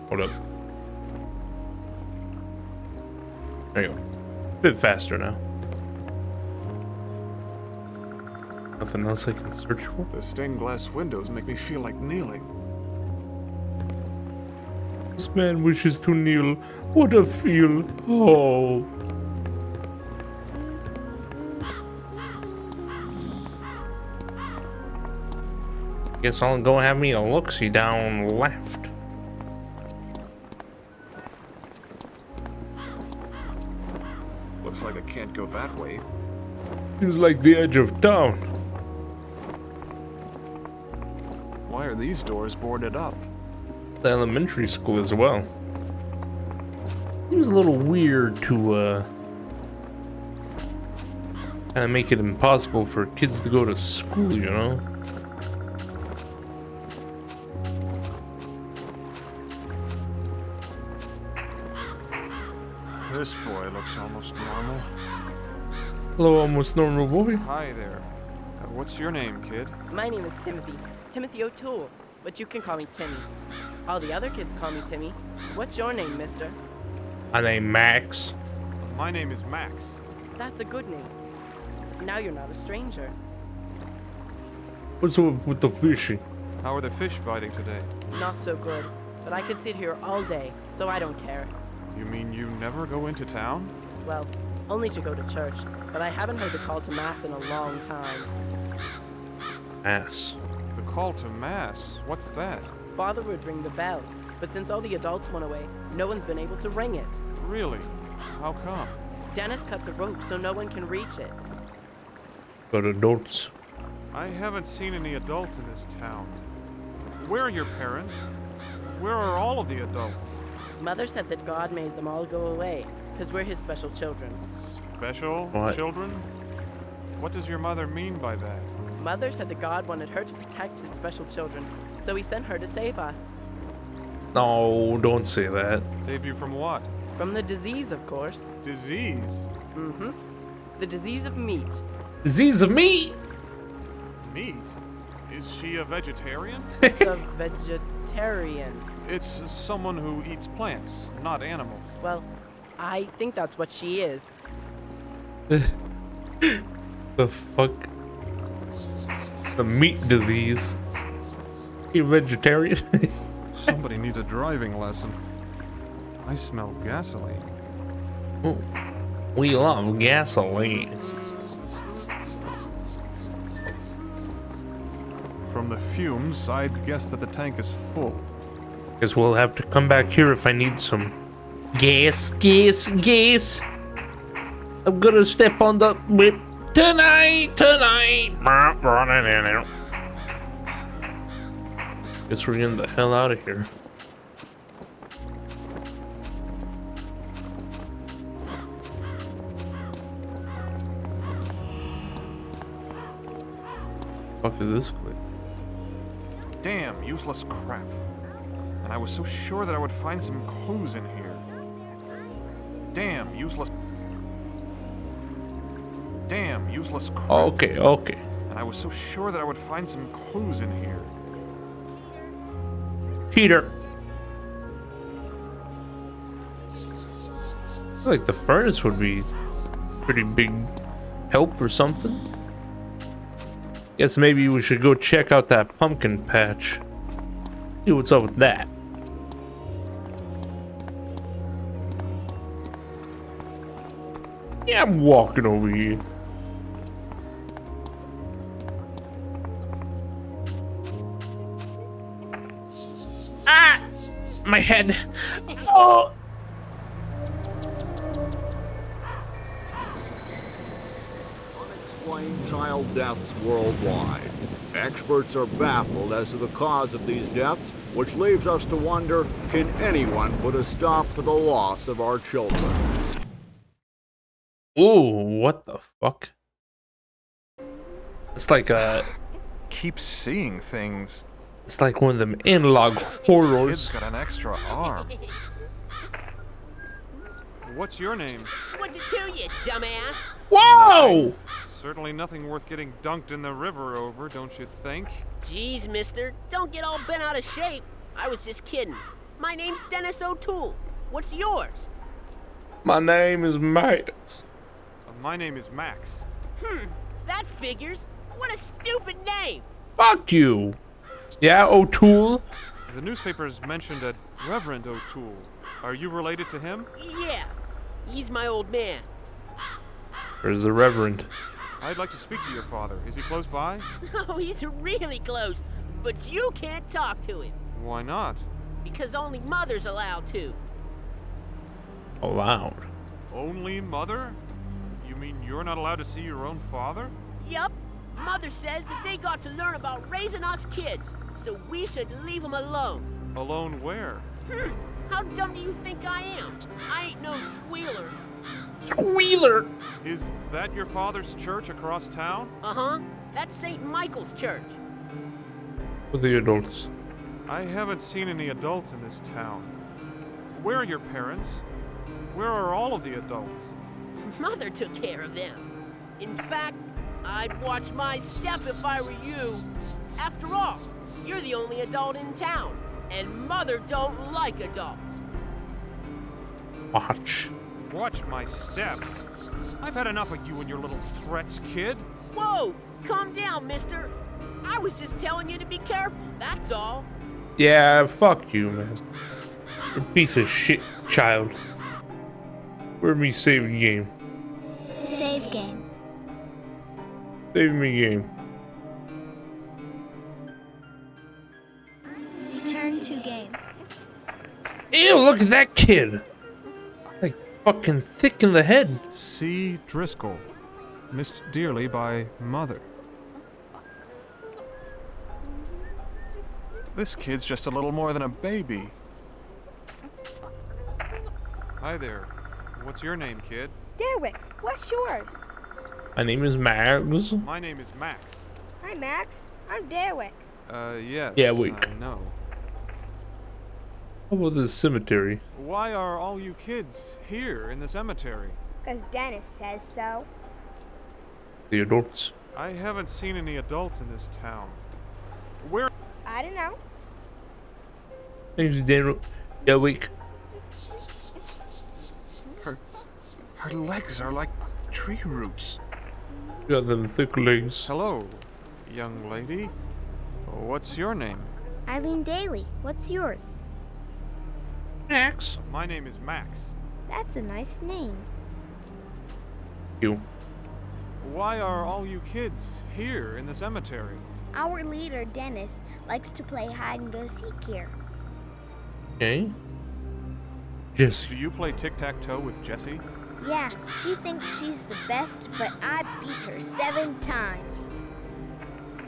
Hold up. There you go. A bit faster now. Nothing else I can search for? The stained glass windows make me feel like kneeling. This man wishes to kneel. What a feel. Oh. Guess I'll go have me a look-see down left. Looks like I can't go that way. Seems like the edge of town. These doors boarded up? The elementary school as well. Seems a little weird to uh kind of make it impossible for kids to go to school, you know? This boy looks almost normal. Hello, almost normal boy. Hi there. Uh, what's your name, kid? My name is Timothy. Timothy O'Toole. But you can call me Timmy. All the other kids call me Timmy. What's your name, mister? My name Max. My name is Max. That's a good name. Now you're not a stranger. What's up with the fishing? How are the fish biting today? Not so good. But I could sit here all day, so I don't care. You mean you never go into town? Well, only to go to church. But I haven't heard the call to Mass in a long time. Ass. The call to mass. What's that? Father would ring the bell, but since all the adults went away, no one's been able to ring it. Really? How come? Dennis cut the rope so no one can reach it. But adults. I haven't seen any adults in this town. Where are your parents? Where are all of the adults? Mother said that God made them all go away, because we're his special children. Special What? children? What does your mother mean by that? Mother said that God wanted her to protect his special children, so he sent her to save us. No, don't say that. Save you from what? From the disease, of course. Disease? Mm-hmm. The disease of meat. Disease of meat. Meat? Is she a vegetarian? a vegetarian. It's someone who eats plants, not animals. Well, I think that's what she is. the fuck? The meat disease. You vegetarian? Somebody needs a driving lesson. I smell gasoline. Oh, we love gasoline. From the fumes, I'd guess that the tank is full. Guess we'll have to come back here if I need some gas, gas, gas. I'm gonna step on the whip tonight, tonight. Guess we're getting the hell out of here. Fuck is this place? Damn, useless crap. and I was so sure that I would find some clues in here. Damn, useless. Damn, useless crap. Okay, okay. And I was so sure that I would find some clues in here. Peter. I feel like the furnace would be pretty big help or something. Guess maybe we should go check out that pumpkin patch. See what's up with that. Yeah, I'm walking over here. My head. Oh! Unexplained child deaths worldwide. Experts are baffled as to the cause of these deaths, which leaves us to wonder, can anyone put a stop to the loss of our children? Ooh, what the fuck? It's like uh Keep seeing things. It's like one of them analog horrors. Kid's got an extra arm. What's your name? What's it to you, dumbass? Whoa! Certainly nothing worth getting dunked in the river over, don't you think? Jeez, mister, don't get all bent out of shape. I was just kidding. My name's Dennis O'Toole. What's yours? My name is Max. Uh, my name is Max. Hmm, that figures. What a stupid name. Fuck you. Yeah, O'Toole? The newspapers mentioned a Reverend O'Toole. Are you related to him? Yeah, he's my old man. Where's the Reverend? I'd like to speak to your father. Is he close by? Oh, he's really close, but you can't talk to him Why not? because only mother's allowed to. Allowed. Only mother? You mean you're not allowed to see your own father? Yup, mother says that they got to learn about raising us kids, so we should leave them alone. Alone where? Hmm, how dumb do you think I am? I ain't no squealer. Squealer! Is that your father's church across town? Uh-huh, that's St. Michael's Church. For the adults. I haven't seen any adults in this town. Where are your parents? Where are all of the adults? Mother took care of them. In fact, I'd watch my step if I were you. After all, you're the only adult in town, and Mother don't like adults. Watch. Watch my step. I've had enough of you and your little threats, kid. Whoa, calm down, mister. I was just telling you to be careful, that's all. Yeah, fuck you, man. You're a piece of shit child. Where me save game? Save game. Save me game. Turn to game. Ew, look at that kid! Like fucking thick in the head. C. Driscoll. Missed dearly by mother. This kid's just a little more than a baby. Hi there. What's your name, kid? Derwick, what's yours? My name is Mags. My name is Max. Hi, Max. I'm Derwick. Uh, yes. Yeah, wait. I know. How about this cemetery? Why are all you kids here in the cemetery? Because Dennis says so. The adults. I haven't seen any adults in this town. Where? I don't know. Name's Daniel. Yeah, week. Her, her legs are like tree roots. Got them thick legs. Hello, young lady. What's your name? Eileen Daly. What's yours? Max. My name is Max. That's a nice name. You. Why are all you kids here in the cemetery? Our leader, Dennis, likes to play hide and go seek here. Okay. Jesse. Do you play tic-tac-toe with Jessie? Yeah, she thinks she's the best, but I beat her seven times.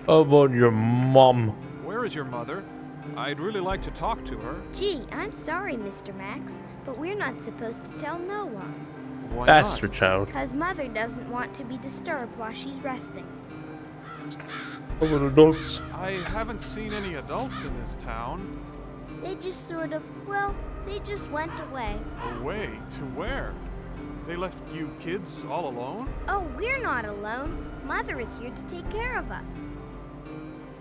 How about your mom? Where is your mother? I'd really like to talk to her. Gee, I'm sorry, Mr. Max, but we're not supposed to tell no one. Why Bastard not? child. Because Mother doesn't want to be disturbed while she's resting. How about adults? I haven't seen any adults in this town. They just sort of, well, they just went away. Away? To where? They left you kids all alone? Oh, we're not alone. Mother is here to take care of us.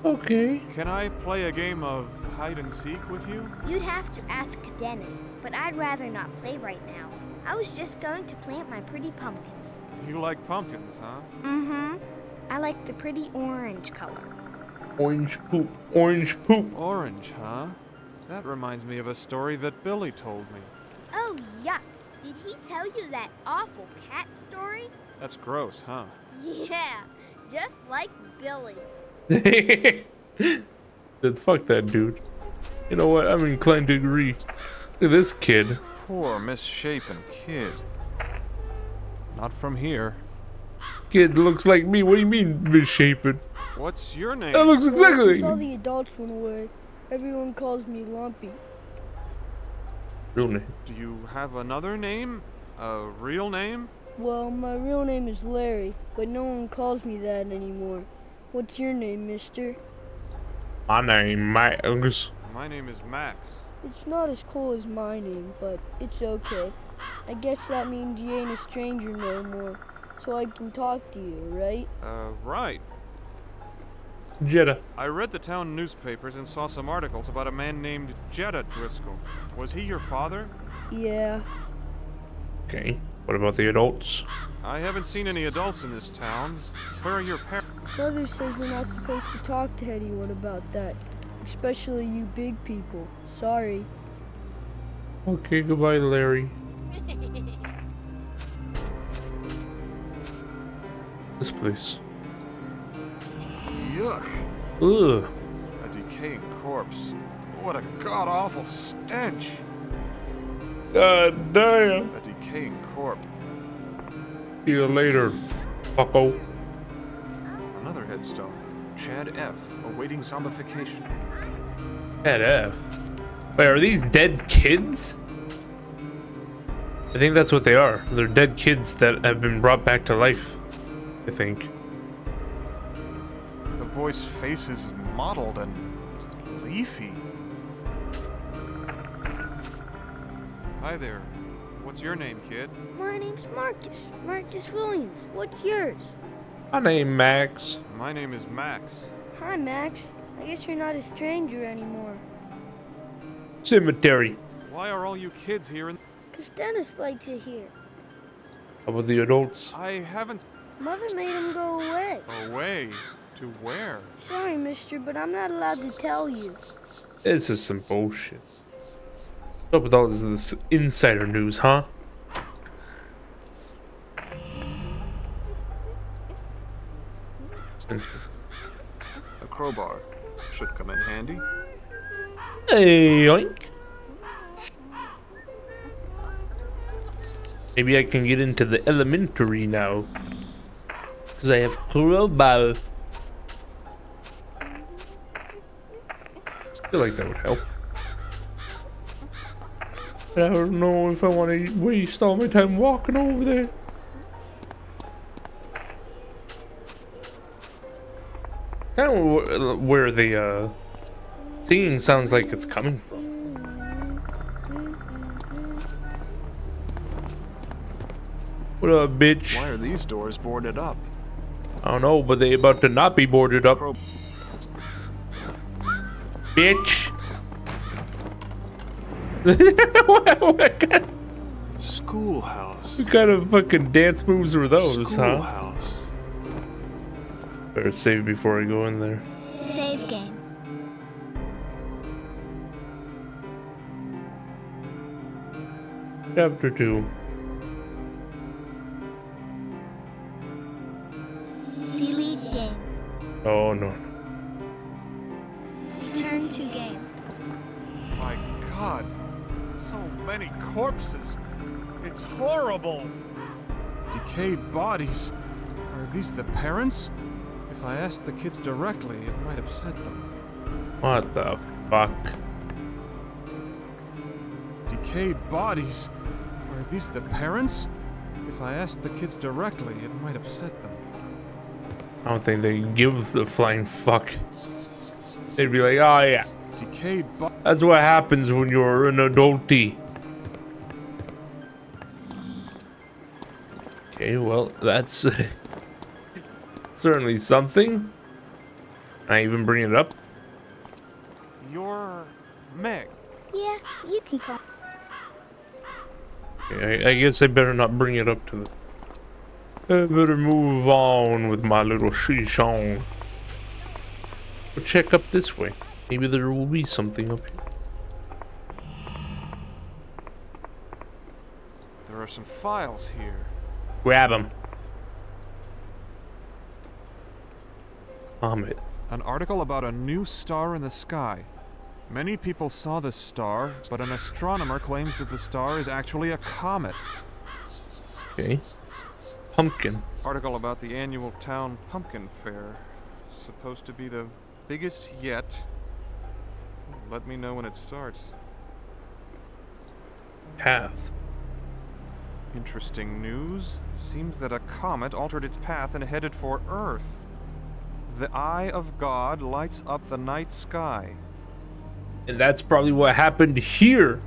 Okay. Can I play a game of hide and seek with you? You'd have to ask Dennis, but I'd rather not play right now. I was just going to plant my pretty pumpkins. You like pumpkins, huh? Mm-hmm. I like the pretty orange color. Orange poop. Orange poop. Orange, huh? That reminds me of a story that Billy told me. Oh, yuck. Did he tell you that awful cat story? That's gross, huh? Yeah, just like Billy. Then fuck that dude. You know what? I'm inclined to agree. Look at this kid. Poor misshapen kid. Not from here. Kid looks like me. What do you mean misshapen? What's your name? That looks exactly Since all like me. the adults went away, everyone calls me Lumpy. Real name. Do you have another name? A real name? Well, my real name is Larry, but no one calls me that anymore. What's your name, mister? My name Max. My name is Max. It's not as cool as my name, but it's okay. I guess that means you ain't a stranger no more, so I can talk to you, right? Uh, right. Jetta. I read the town newspapers and saw some articles about a man named Jetta Driscoll. Was he your father? Yeah. Okay. What about the adults? I haven't seen any adults in this town. Where are your parents? Mother says we're not supposed to talk to anyone about that, especially you big people. Sorry. Okay, goodbye, Larry. This place. Yuck. Ugh. A decaying corpse. What a god-awful stench. God damn. A decaying corpse. See you later, fucko. Another headstone. Chad F. Awaiting zombification. Chad F. Wait, are these dead kids? I think that's what they are. They're dead kids that have been brought back to life. I think. The boy's face is mottled and leafy. Hi there. What's your name, kid? My name's Marcus. Marcus Williams. What's yours? My name Max. My name is Max. Hi, Max. I guess you're not a stranger anymore. Cemetery. Why are all you kids here in... Cause Dennis likes it here. How about the adults? I haven't... Mother made him go away. Away? To where? Sorry, mister, but I'm not allowed to tell you. This is some bullshit. What's up with all this, this insider news, huh? A crowbar. Should come in handy. Hey, oink. Maybe I can get into the elementary now. Because I have crowbar. I feel like that would help. But I don't know if I want to waste all my time walking over there. Kind of where the uh, singing sounds like it's coming from. What up, bitch? Why are these doors boarded up? I don't know, but they about to not be boarded up. Bitch. What, what kind, Schoolhouse. what kind of fucking dance moves were those, huh? Schoolhouse. Better save before I go in there. Save game. Chapter 2. Delete game. Oh no. Return to game. My god. So many corpses. It's horrible. Decayed bodies. Are these the parents? If I asked the kids directly, it might upset them. What the fuck? Decayed bodies. Are these the parents? If I asked the kids directly, it might upset them. I don't think they give the flying fuck. They'd be like, oh yeah, Decayed bo- That's what happens when you're an adulty. Okay, well, that's certainly something. I even bring it up. You're Meg. Yeah, you can call. Okay, I, I guess I better not bring it up to the. I better move on with my little shishong. We'll check up this way. Maybe there will be something up here. There are some files here. Grab them. Comet. An article about a new star in the sky. Many people saw this star, but an astronomer claims that the star is actually a comet. Okay. Pumpkin. Article about the annual town pumpkin fair. Supposed to be the biggest yet. Let me know when it starts. Path. Interesting news. Seems that a comet altered its path and headed for Earth. The eye of God lights up the night sky. And that's probably what happened here.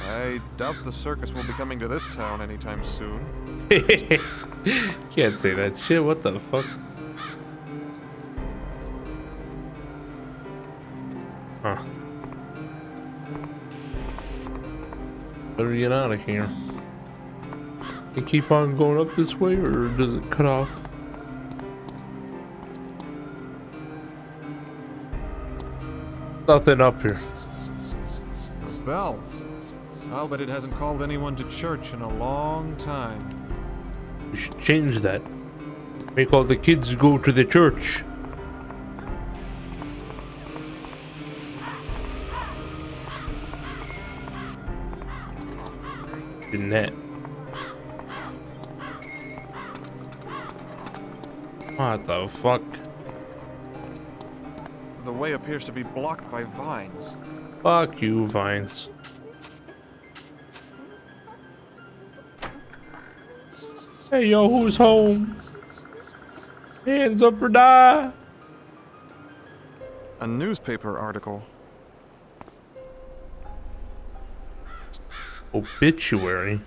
I doubt the circus will be coming to this town anytime soon. Can't say that shit. What the fuck? Huh. Better get out of here. You keep on going up this way, or does it cut off? Nothing up here. Bell. I'll bet it hasn't called anyone to church in a long time. You should change that. Make all the kids go to the church. The net. What the fuck? The way appears to be blocked by vines. Fuck you, Vines. Hey yo, who's home? Hands up or die. A newspaper article. Obituary.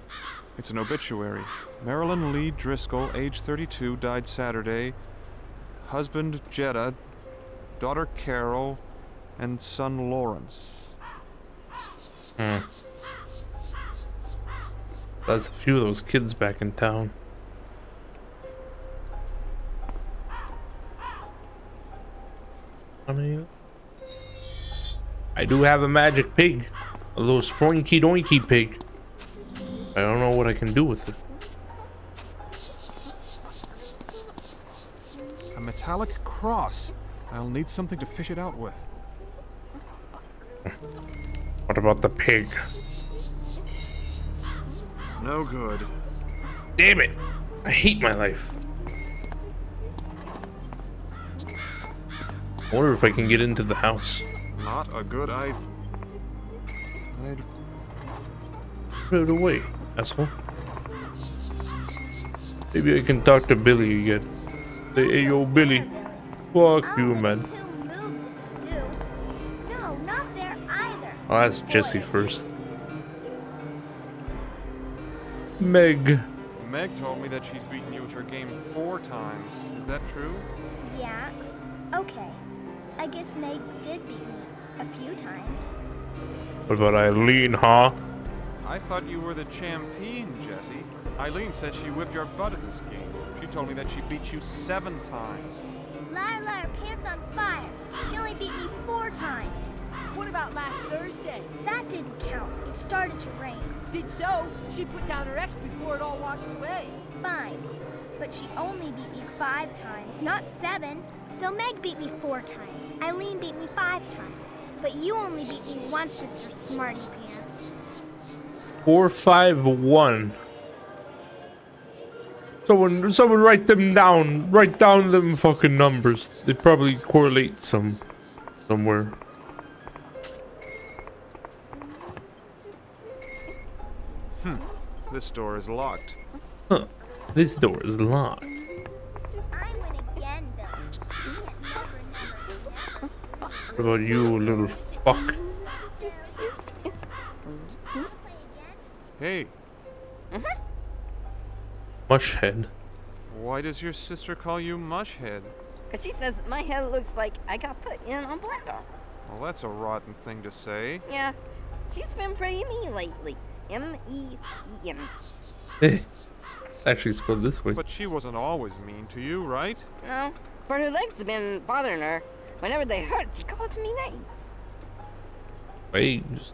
It's an obituary. Marilyn Lee Driscoll, age 32, died Saturday. Husband Jetta, daughter Carol, and son Lawrence. Hmm. That's a few of those kids back in town. I mean, I do have a magic pig, a little spoinky doinky pig. I don't know what I can do with it. A metallic cross. I'll need something to fish it out with. What about the pig? No good. Damn it! I hate my life. I wonder if I can get into the house. Not a good idea. I'd Put it away, asshole. Maybe I can talk to Billy again. Say, hey yo, Billy. Fuck you, man. No, not there either. I'll ask Jesse first. Meg. Meg told me that she's beaten you at her game four times. Is that true? Yeah. Okay. I guess Meg did beat me a few times. What about Eileen, huh? I thought you were the champion, Jesse. Eileen said she whipped your butt in this game. She told me that she beat you seven times. Liar, liar, pants on fire. She only beat me four times. What about last Thursday? That didn't count. It started to rain. Did so. She put down her ex before it all washed away. Fine. But she only beat me five times, not seven. So Meg beat me four times. Eileen beat me five times. But you only beat me once, Mr. Smarty Pants. Four, five, one. Someone, someone write them down. Write down them fucking numbers. They probably correlate some, somewhere. Hmm. This door is locked. Huh. This door is locked. I'm winning What about you, little fuck? Hey, mm-hmm. Mushhead. why does your sister call you Mushhead? Because she says my head looks like I got put in a blender. Well, that's a rotten thing to say. Yeah, she's been pretty mean lately. M-E-E-N. Eh. Actually it's spelled this way. But she wasn't always mean to you, right? No, but her legs have been bothering her. Whenever they hurt, she calls me names. Waves.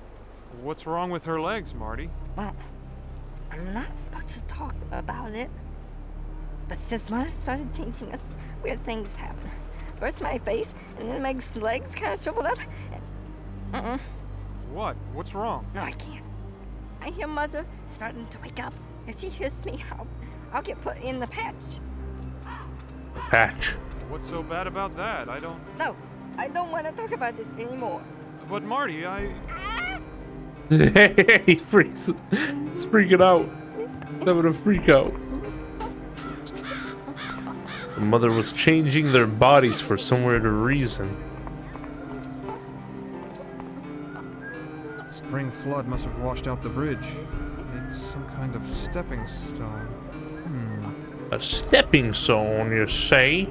What's wrong with her legs, Marty? Well, I'm not supposed to talk about it. But since Mother started changing us, weird things happen. First my face, and then Meg's legs kind of shriveled up. Uh-uh. What? What's wrong? No, I can't. I hear Mother starting to wake up. If she hears me, I'll, I'll get put in the patch. Patch. What's so bad about that? I don't. No, I don't want to talk about this anymore. But Marty, I. he freaks. He's freaking out. He's having a freak out. The mother was changing their bodies for some weird reason. Spring flood must have washed out the bridge. It's some kind of stepping stone. Hmm. A stepping stone, you say?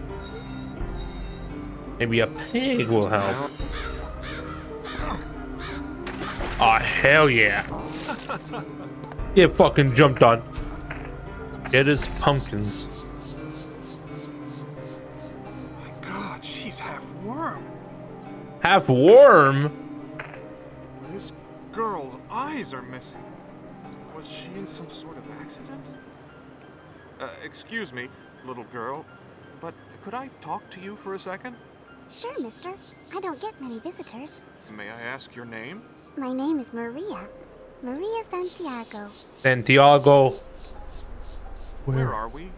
Maybe a pig will help. Oh, hell yeah. Get fucking jumped on. Get his pumpkins. God, she's half worm. Half worm? This girl's eyes are missing. Was she in some sort of accident? Uh, excuse me, little girl, but could I talk to you for a second? Sure, mister. I don't get many visitors. May I ask your name? My name is Maria. Maria Santiago. Santiago. Where are we?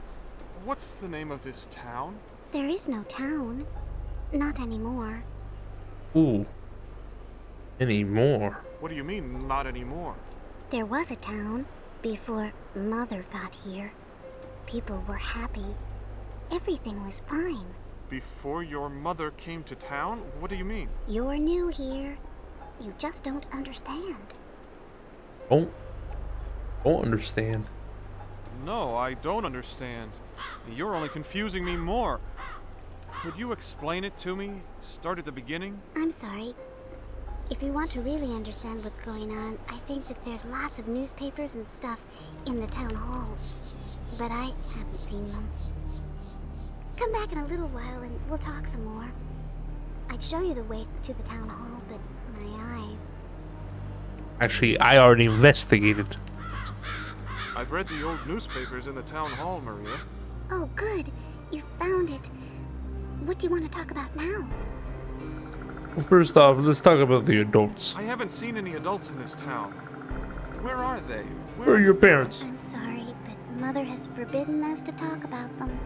What's the name of this town? There is no town. Not anymore. Ooh. Anymore. What do you mean, not anymore? There was a town before Mother got here. People were happy. Everything was fine. Before your mother came to town? What do you mean? You're new here. You just don't understand. Don't. Don't understand. No, I don't understand. You're only confusing me more. Could you explain it to me? Start at the beginning? I'm sorry. If you want to really understand what's going on, I think that there's lots of newspapers and stuff in the town hall. But I haven't seen them. Come back in a little while and we'll talk some more. I'd show you the way to the town hall, but my eyes. Actually, I already investigated. I've read the old newspapers in the town hall, Maria. Oh, good. You found it. What do you want to talk about now? First off, let's talk about the adults. I haven't seen any adults in this town. Where are they? Where are your parents? I'm sorry, but Mother has forbidden us to talk about them.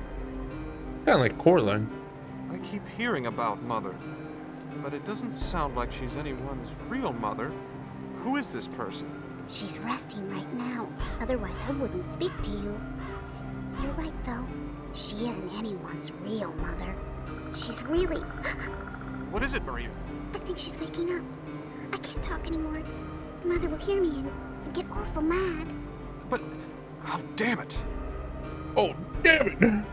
Kind of like Coraline. I keep hearing about Mother, but it doesn't sound like she's anyone's real mother. Who is this person? She's resting right now. Otherwise, I wouldn't speak to you. You're right, though. She isn't anyone's real mother. She's really... What is it, Maria? I think she's waking up. I can't talk anymore. Mother will hear me and get awful mad. But... Oh, damn it. Oh, damn it.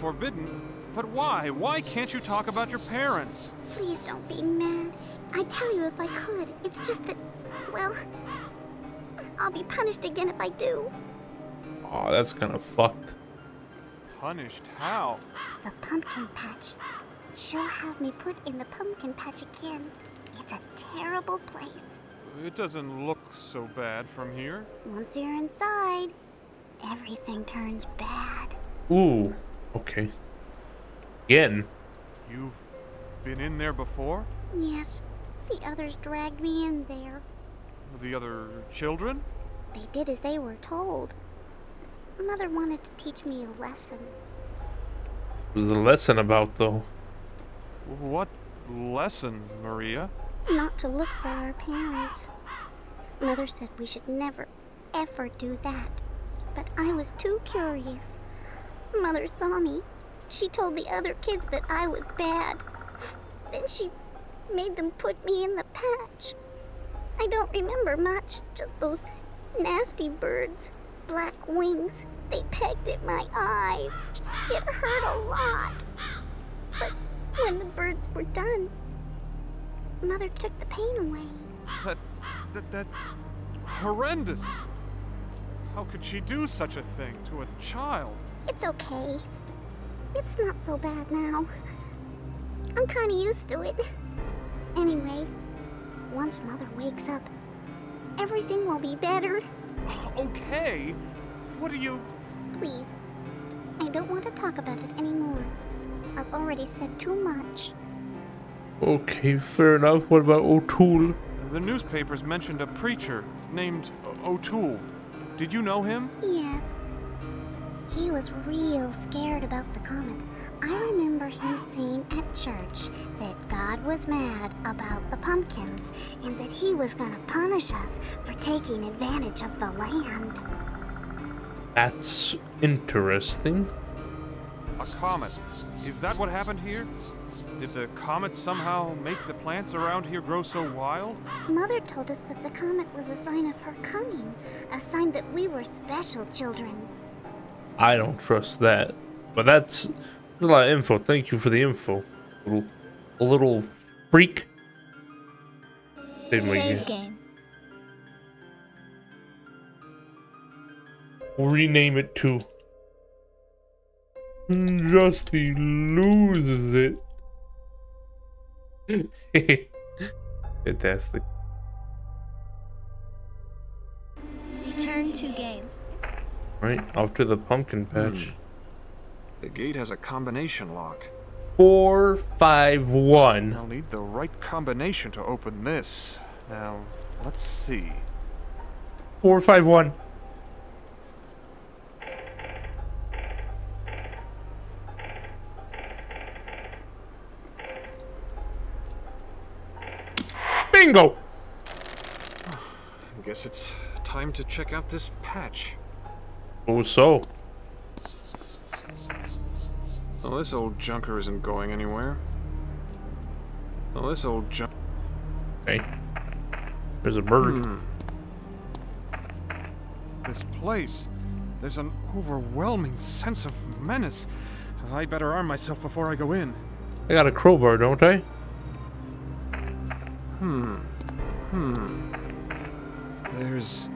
Forbidden? But why? Why can't you talk about your parents? Please don't be mad. I'd tell you if I could. It's just that, well, I'll be punished again if I do. Oh, that's kind of fucked. Punished? How? The pumpkin patch. She'll have me put in the pumpkin patch again. It's a terrible place. It doesn't look so bad from here. Once you're inside, everything turns bad. Ooh, okay. Again. You've been in there before? Yes, the others dragged me in there. The other children? They did as they were told. Mother wanted to teach me a lesson. What was the lesson about, though? What lesson, Maria? Not to look for our parents. Mother said we should never, ever do that. But I was too curious. Mother saw me. She told the other kids that I was bad. Then she made them put me in the patch. I don't remember much, just those nasty birds, black wings. They pegged at my eyes. It hurt a lot. But when the birds were done, Mother took the pain away. That, that that's horrendous. How could she do such a thing to a child? It's okay. It's not so bad now. I'm kinda used to it. Anyway, once Mother wakes up, everything will be better. Okay. What are you... Please. I don't want to talk about it anymore. I've already said too much. Okay, fair enough. What about O'Toole? The newspapers mentioned a preacher named O- O'Toole. Did you know him? Yes. He was real scared about the comet. I remember him saying at church that God was mad about the pumpkins and that he was gonna punish us for taking advantage of the land. That's interesting. A comet. Is that what happened here? Did the comet somehow make the plants around here grow so wild? Mother told us that the comet was a sign of her coming, a sign that we were special children. I don't trust that. But that's, that's a lot of info. Thank you for the info. Little, a little freak. Didn't we? Save game. We'll rename it to Justy loses it. Fantastic. Return to game. Right, off to the pumpkin hmm. patch. The gate has a combination lock. Four, five, one. I'll need the right combination to open this. Now, let's see. Four, five, one. Bingo! I guess it's time to check out this patch. Oh, so. Well, this old junker isn't going anywhere. Well, this old junk. Hey. There's a bird. Hmm. This place. There's an overwhelming sense of menace. I'd better arm myself before I go in. I got a crowbar, don't I? Hmm. Hmm. There's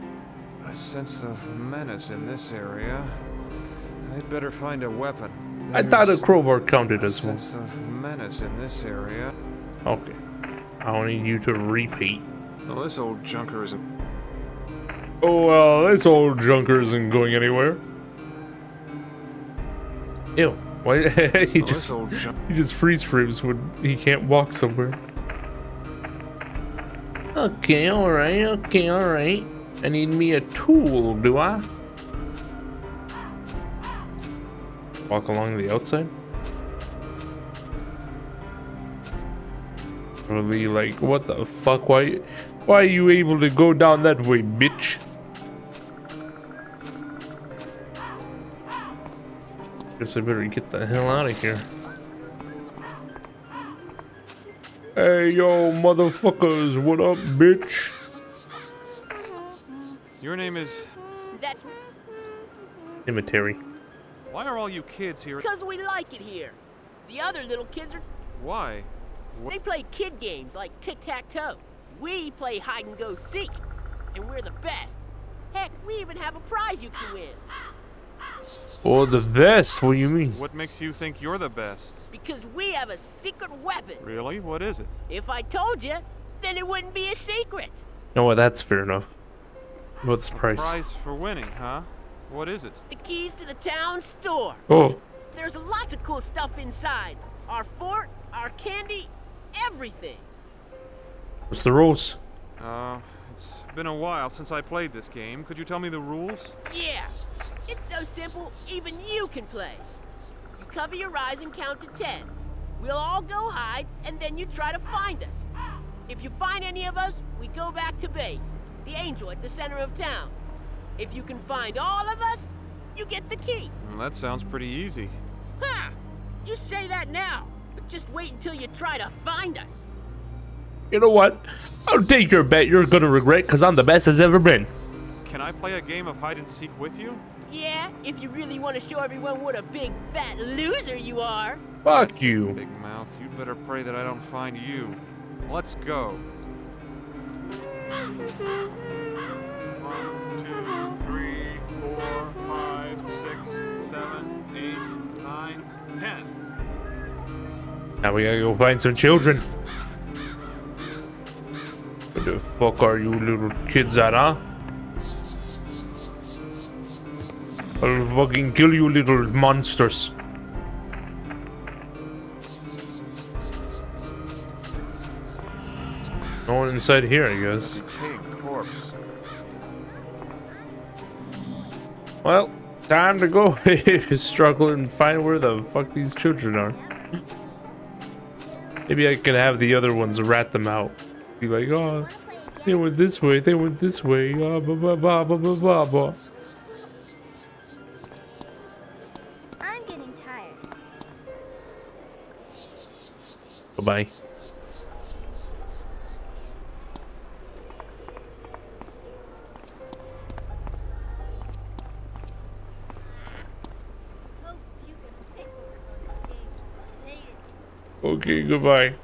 a sense of menace in this area. I'd better find a weapon. I thought a crowbar counted as one. sense of menace in this area. Okay. I don't need you to repeat. Well, this old junker isn't. Oh, well, this old junker isn't going anywhere. Ew. Why? he Well, just he just freeze frames when he can't walk somewhere. Okay, alright, okay, alright. I need me a tool, do I? Walk along the outside? Really, like, what the fuck? Why, why are you able to go down that way, bitch? Guess I better get the hell out of here. Hey, yo, motherfuckers, what up, bitch? Your name is. That's Cemetery. Why are all you kids here? because we like it here. The other little kids are. Why? They play kid games like tic tac toe. We play hide and go seek, and we're the best. Heck, we even have a prize you can win. Oh, the best? What do you mean? What makes you think you're the best? Because we have a secret weapon. Really? What is it? If I told you, then it wouldn't be a secret. No, well, that's fair enough. What's the price? Prize for winning, huh? What is it? The keys to the town store. Oh, There's lots of cool stuff inside. Our fort, our candy, everything. what's the rules? Uh, it's been a while since I played this game. Could you tell me the rules? Yeah, it's so simple, even you can play. You cover your eyes and count to ten. We'll all go hide, and then you try to find us. If you find any of us, we go back to base, the angel at the center of town. If you can find all of us, you get the key. Well, that sounds pretty easy. Ha! You say that now, but Just wait until you try to find us. You know what? I'll take your bet you're gonna regret because I'm the best as ever been. Can I play a game of hide and seek with you? Yeah, if you really want to show everyone what a big fat loser you are. Fuck you. Big mouth, you'd better pray that I don't find you. Let's go. One, two, three, four, five, six, seven, eight, nine, ten. Now we gotta go find some children. Where the fuck are you little kids at, huh? I'll fucking kill you little monsters. No one inside here, I guess. Well, time to go struggle and find where the fuck these children are. Maybe I could have the other ones rat them out. Be like, oh, they went this way, they went this way, uh, blah, blah, blah, blah, blah, blah, blah. I'm getting tired. Bye-bye. Okay, goodbye.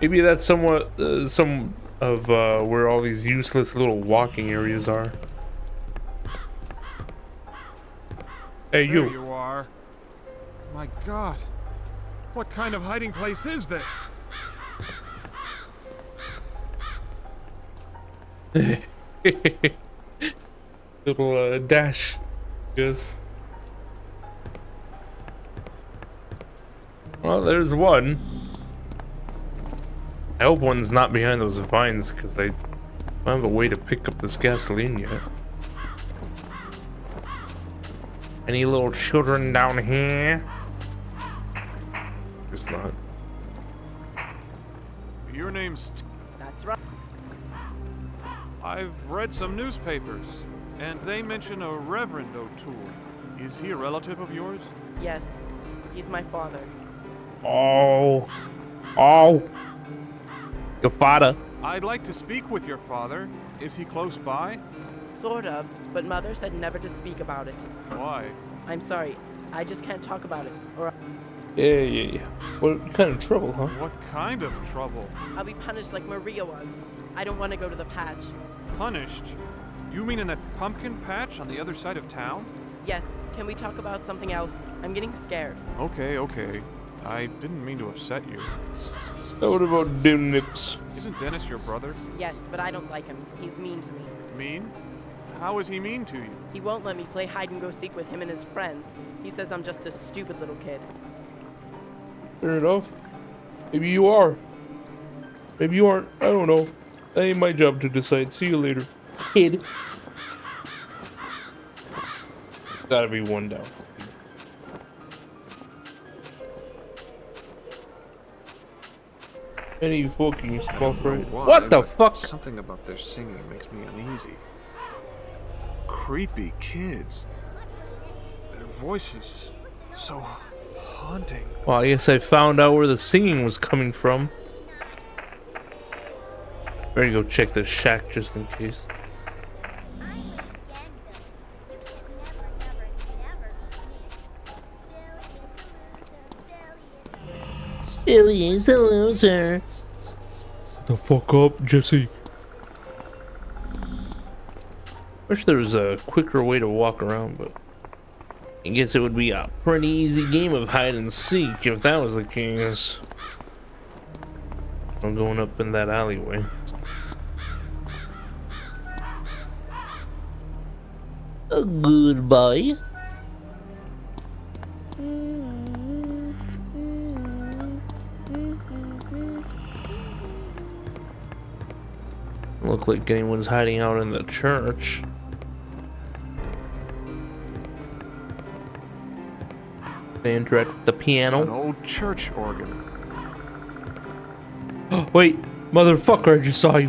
Maybe that's somewhat uh, some of uh, where all these useless little walking areas are. Hey, There you. you are. My god. What kind of hiding place is this? little uh, dash. Yes. Well, there's one. I hope one's not behind those vines, because I don't have a way to pick up this gasoline yet. Any little children down here? Guess not. Your name's. T- That's right. I've read some newspapers, and they mention a Reverend O'Toole. Is he a relative of yours? Yes, he's my father. Oh. Oh. Your father. I'd like to speak with your father. Is he close by? Sort of, but mother said never to speak about it. Why? I'm sorry, I just can't talk about it, or Yeah, yeah, yeah. What kind of trouble, huh? What kind of trouble? I'll be punished like Maria was. I don't want to go to the patch. Punished? You mean in that pumpkin patch on the other side of town? Yes, can we talk about something else? I'm getting scared. Okay, okay. I didn't mean to upset you. Now what about dim nips? Isn't Dennis your brother? Yes, but I don't like him. He's mean to me. Mean? How is he mean to you? He won't let me play hide and go seek with him and his friends. He says I'm just a stupid little kid. Fair enough. Maybe you are. Maybe you aren't. I don't know. That ain't my job to decide. See you later, kid. Gotta be one down. Any fucking small What the fuck? Something about their singing makes me uneasy. Creepy kids. Their voices so haunting. Well, I guess I found out where the singing was coming from. Ready to go check the shack just in case. Billy is a loser. The fuck up, Jesse. Wish there was a quicker way to walk around, but I guess it would be a pretty easy game of hide and seek if that was the case. I'm going up in that alleyway. Goodbye. Look like anyone's hiding out in the church. They interact with the piano. An old church organ. Wait, motherfucker, I just saw you.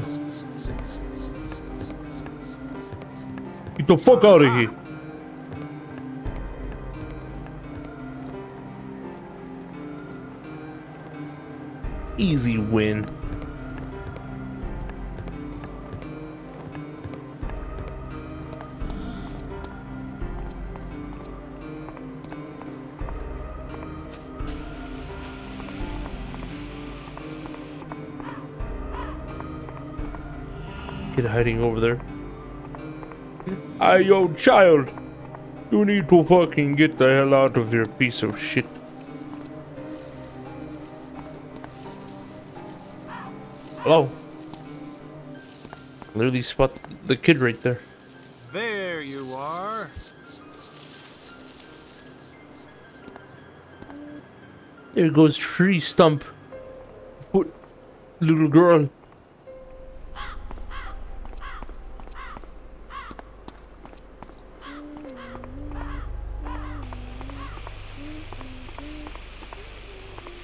Get the fuck out of here. Easy win. Kid hiding over there. Hey, yo, child! You need to fucking get the hell out of here, piece of shit. Hello? Literally spot the kid right there. There you are. There goes tree stump. What little girl?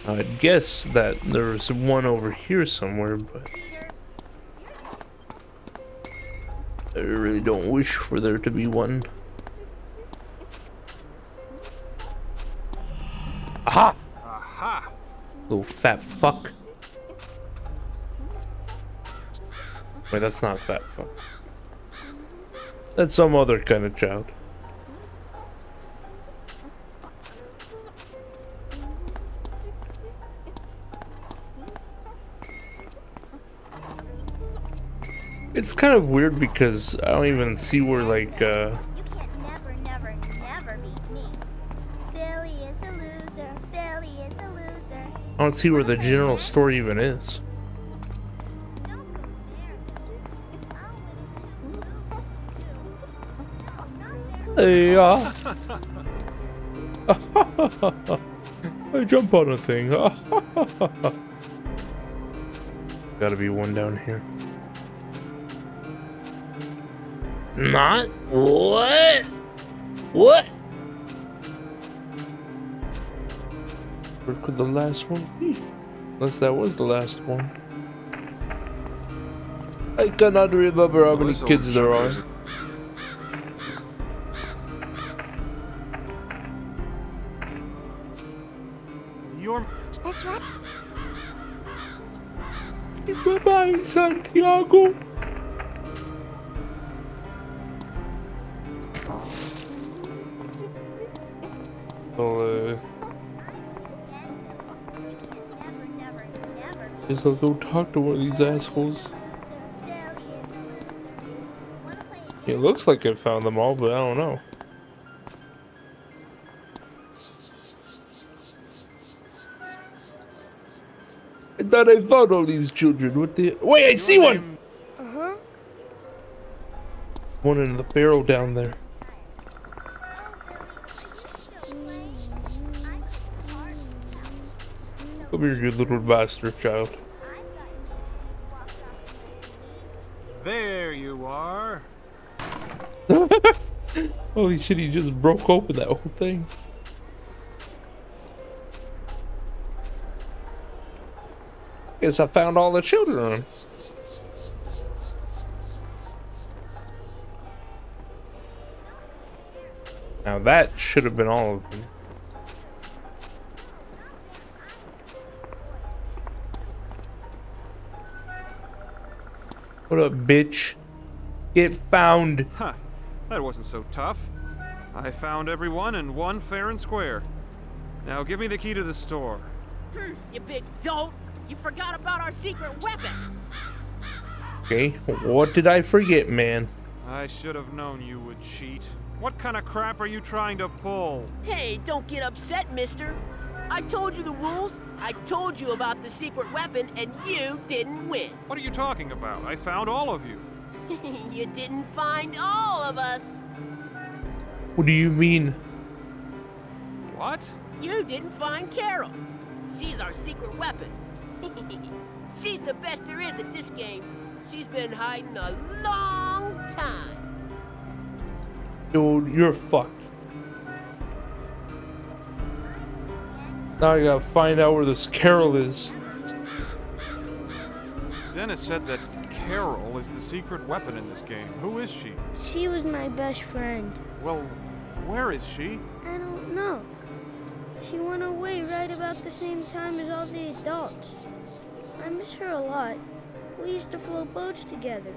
I'd guess that there's one over here somewhere, but I really don't wish for there to be one. Aha! Aha! Little fat fuck. Wait, that's not fat fuck. That's some other kind of child. It's kind of weird because I don't even see where like uh You can't never, never, never beat me. Billy is a loser. Billy is a loser. I don't see where the general story even is. Hey, uh. I jump on a thing. Gotta be one down here. Not what? What? Where could the last one be? Unless that was the last one. I cannot remember how many kids there are. Guess I'll go talk to one of these assholes. It looks like I found them all, but I don't know. I thought I found all these children. What the? Wait, I see one. Uh huh. One in the barrel down there. Come here, you little bastard child. There you are. Holy shit, he just broke open that whole thing. Guess I found all the children. Now that should have been all of them. What up, bitch? Get found. Huh. That wasn't so tough. I found everyone in one fair and square. Now give me the key to the store. Hmm, you big dolt. You forgot about our secret weapon. Okay, what did I forget, man? I should have known you would cheat. What kind of crap are you trying to pull? Hey, don't get upset, mister. I told you the rules. I told you about the secret weapon, and you didn't win. What are you talking about? I found all of you. you didn't find all of us. What do you mean? What? You didn't find Carol. She's our secret weapon. She's the best there is at this game. She's been hiding a long time. Dude, you're fucked. Now I gotta find out where this Carol is. Dennis said that Carol is the secret weapon in this game. Who is she? She was my best friend. Well, where is she? I don't know. She went away right about the same time as all the adults. I miss her a lot. We used to float boats together.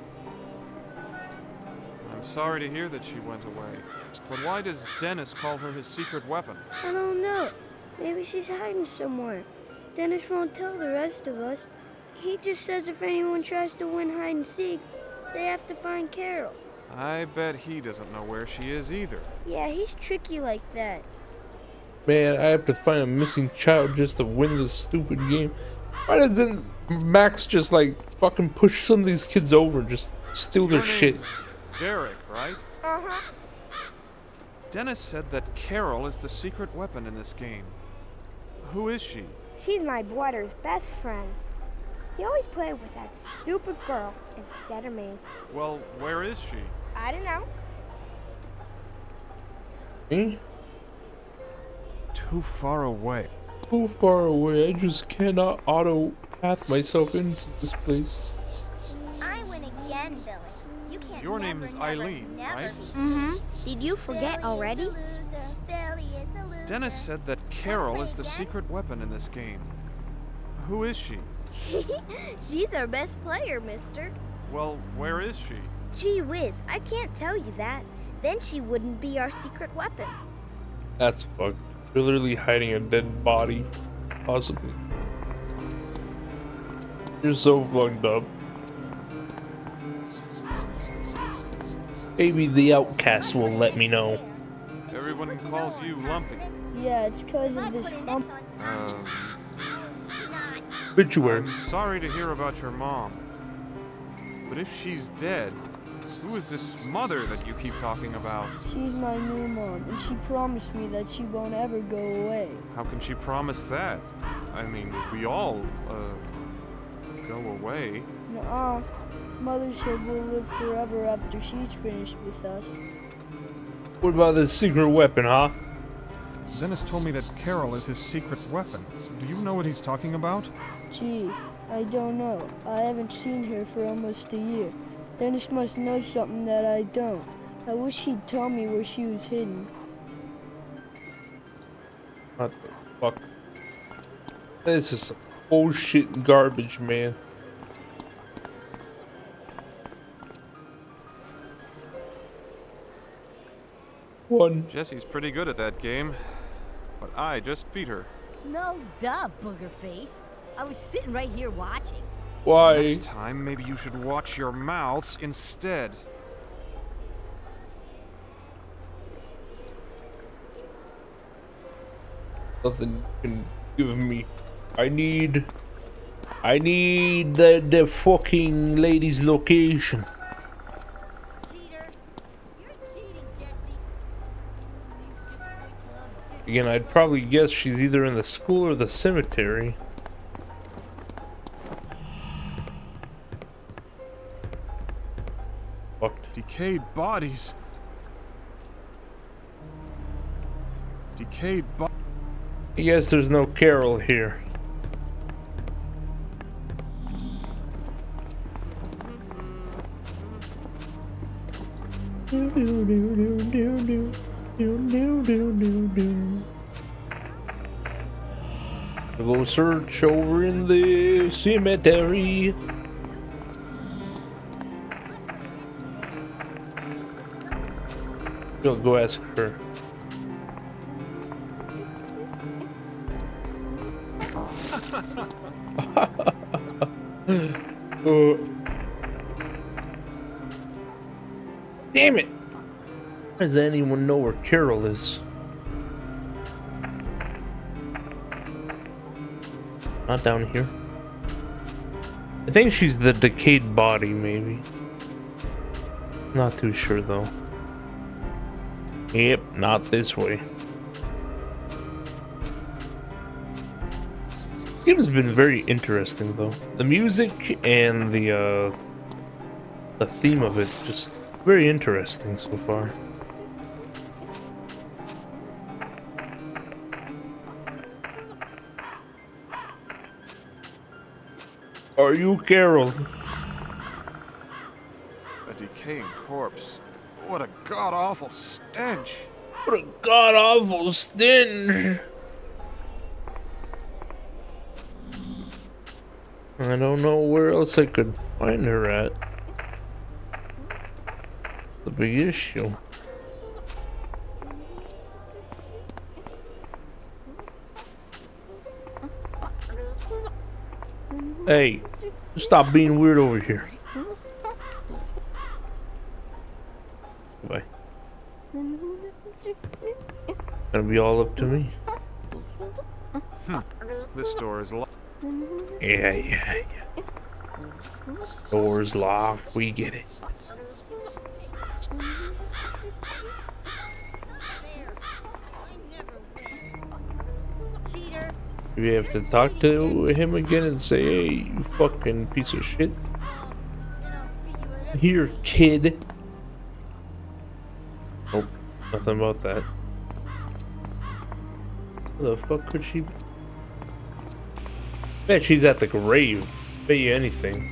I'm sorry to hear that she went away. But why does Dennis call her his secret weapon? I don't know. Maybe she's hiding somewhere. Dennis won't tell the rest of us. He just says if anyone tries to win hide and seek, they have to find Carol. I bet he doesn't know where she is either. Yeah, he's tricky like that. Man, I have to find a missing child just to win this stupid game. Why doesn't Max just like fucking push some of these kids over and just steal their Your shit? name's Derek, right? Uh-huh. Dennis said that Carol is the secret weapon in this game. Who is she? She's my brother's best friend. He always played with that stupid girl instead of me. Well, where is she? I don't know. Me? Too far away. Too far away. I just cannot auto path myself into this place. I win again, Billy. You can't Your never, name is never, Eileen, never right? Mm-hmm. Did you forget already? Dennis said that Carol is the secret weapon in this game. Who is she? She's our best player, mister. Well, where is she? Gee whiz, I can't tell you that. Then she wouldn't be our secret weapon. That's fucked. They're literally hiding a dead body. Possibly. You're so fucked up. Maybe the outcast will let me know. Everyone calls you Lumpy. Yeah, it's because of this hump. Um, Obituary. I'm sorry to hear about your mom. But if she's dead, who is this mother that you keep talking about? She's my new mom, and she promised me that she won't ever go away. How can she promise that? I mean, we all, uh, go away. Nuh-uh. Mother said we'll live forever after she's finished with us. What about the secret weapon, huh? Dennis told me that Carol is his secret weapon. Do you know what he's talking about? Gee, I don't know. I haven't seen her for almost a year. Dennis must know something that I don't. I wish he'd tell me where she was hidden. What the fuck? This is some bullshit garbage, man. One. Jesse's pretty good at that game, but I just beat her. No duh, booger face. I was sitting right here watching. Why? Next time, maybe you should watch your mouths instead. Nothing can give me. I need. I need the the fucking lady's location. Again, I'd probably guess she's either in the school or the cemetery. Decayed bodies. Decayed bo- I guess there's no Carol here. Go search over in the cemetery. Go, go ask her. Uh, damn it! Does anyone know where Carol is? Not down here. I think she's the decayed body, maybe. Not too sure though. Yep, not this way. This game has been very interesting though. The music and the uh the theme of it just very interesting so far. Are you Carol? A decaying corpse. What a god awful stench. What a god awful stench. I don't know where else I could find her at. The big issue. Hey, stop being weird over here. Bye. Gonna be all up to me. Hmm. This door is locked. Yeah, yeah, yeah. Doors locked. We get it. We have to talk to him again and say, hey, you fucking piece of shit. Here, kid. Nope, nothing about that. Where the fuck could she? Bet she's at the grave. Bet you anything.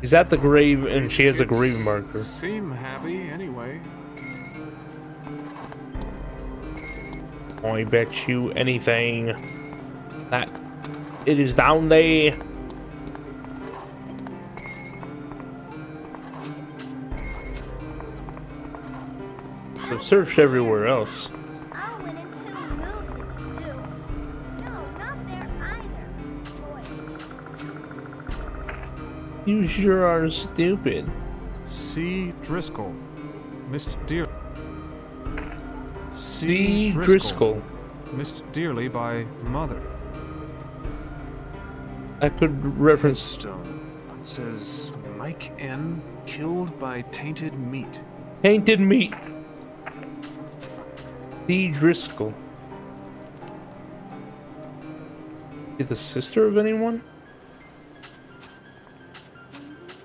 She's at the grave and she has a grave marker. Seem happy anyway. I bet you anything that it is down there. I've searched everywhere else. You sure are stupid. C. Driscoll. Missed dear. C. Driscoll. Missed dearly by mother. I could reference. Stone. It says Mike N. killed by tainted meat. Tainted meat. C. Driscoll. Is the sister of anyone?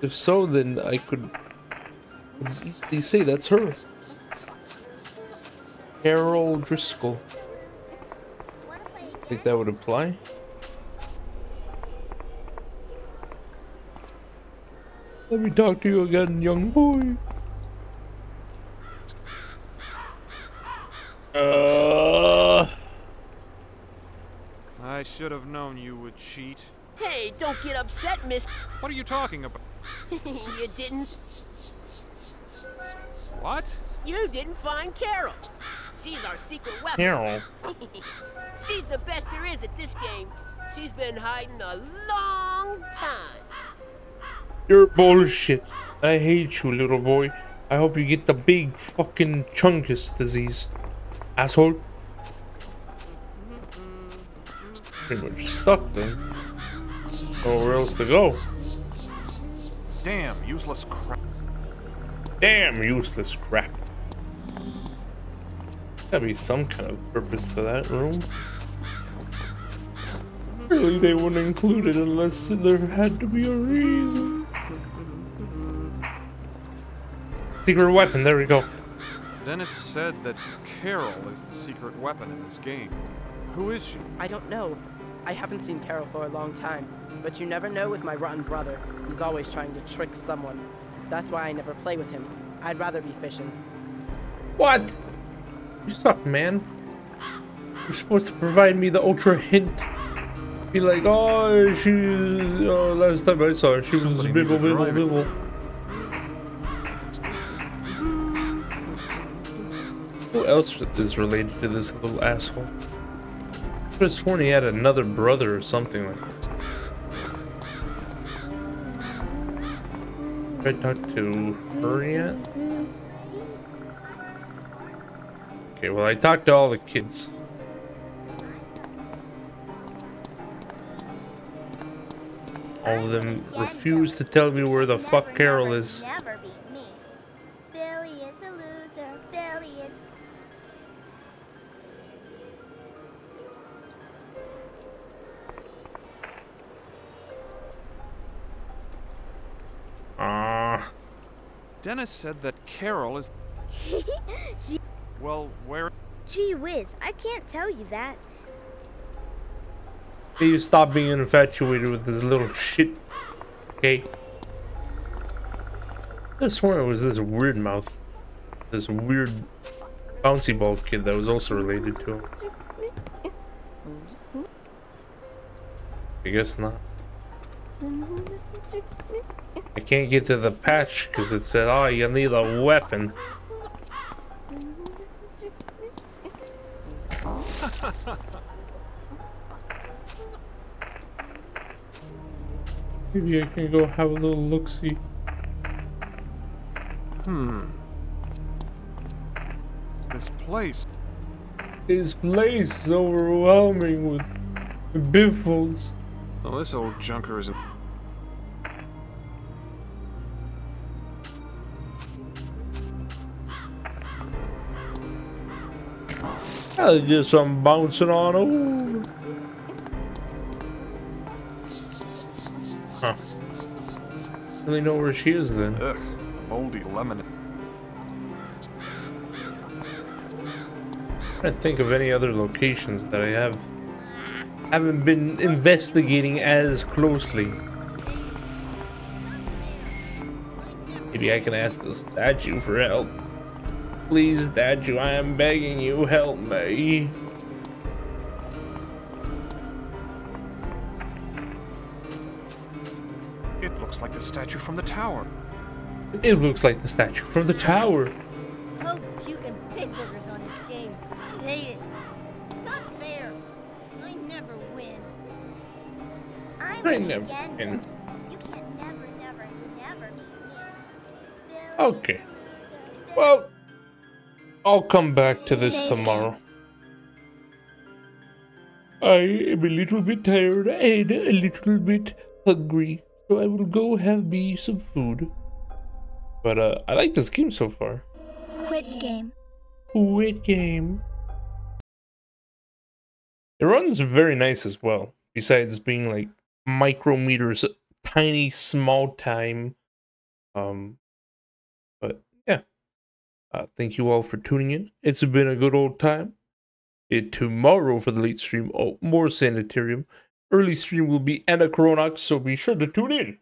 If so, then I could easily say that's her. Carol Driscoll. Think that would apply? Let me talk to you again, young boy. Uh. I should have known you would cheat. Hey, don't get upset, miss. What are you talking about? you didn't. What? You didn't find Carol. She's our secret weapon. Carol? She's the best there is at this game. She's been hiding a long time. You're bullshit. I hate you, little boy. I hope you get the big fucking chunkus disease. Asshole. Pretty much stuck then. Nowhere else to go. Damn, useless crap. Damn, useless crap. Gotta be some kind of purpose to that room. Surely they wouldn't include it unless there had to be a reason. Secret weapon, there we go. Dennis said that Carol is the secret weapon in this game. Who is she? I don't know. I haven't seen Carol for a long time, but you never know with my rotten brother. He's always trying to trick someone. That's why I never play with him. I'd rather be fishing. What? You suck, man. You're supposed to provide me the ultra hint. Be like, oh, she's. Oh, last time I saw her, she was bibble, bibble, bibble. Who else is related to this little asshole? I could have sworn he had another brother or something like that. I talked to her yet? Okay, well, I talked to all the kids. All of them refuse to tell me where the fuck Carol is. Dennis said that Carol is. Gee- Well, where? Gee whiz, I can't tell you that. Hey, you stop being infatuated with this little shit. Okay. I swear it was this weird mouth. This weird bouncy ball kid that was also related to him. I guess not. I can't get to the patch because it said, oh, you need a weapon. Maybe I can go have a little look-see. Hmm. This place. This place is overwhelming with biffles. Well, this old junker isn't. I guess I'm bouncing on over. Huh. Really know where she is then. Ugh, moldy lemon. I think of any other locations that I have haven't been investigating as closely. Maybe I can ask the statue for help. Please, statue, I am begging you, help me. It looks like the statue from the tower. It looks like the statue from the tower. Oh, puking pig boogers on this game. I hate it. It's not fair. I never win. I'm I never again. win. You can never, never, never beat. Okay. Well, I'll come back to this tomorrow. I am a little bit tired and a little bit hungry, so I will go have me some food. But uh, I like this game so far. Quit game. Quit game. It runs very nice as well. Besides being like micrometers, tiny, small time. Um. Uh, thank you all for tuning in. It's been a good old time. It tomorrow for the late stream, oh, more Sanitarium. Early stream will be Anachronox, so be sure to tune in.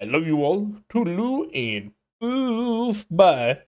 I love you all. Toodaloo and poof. Bye.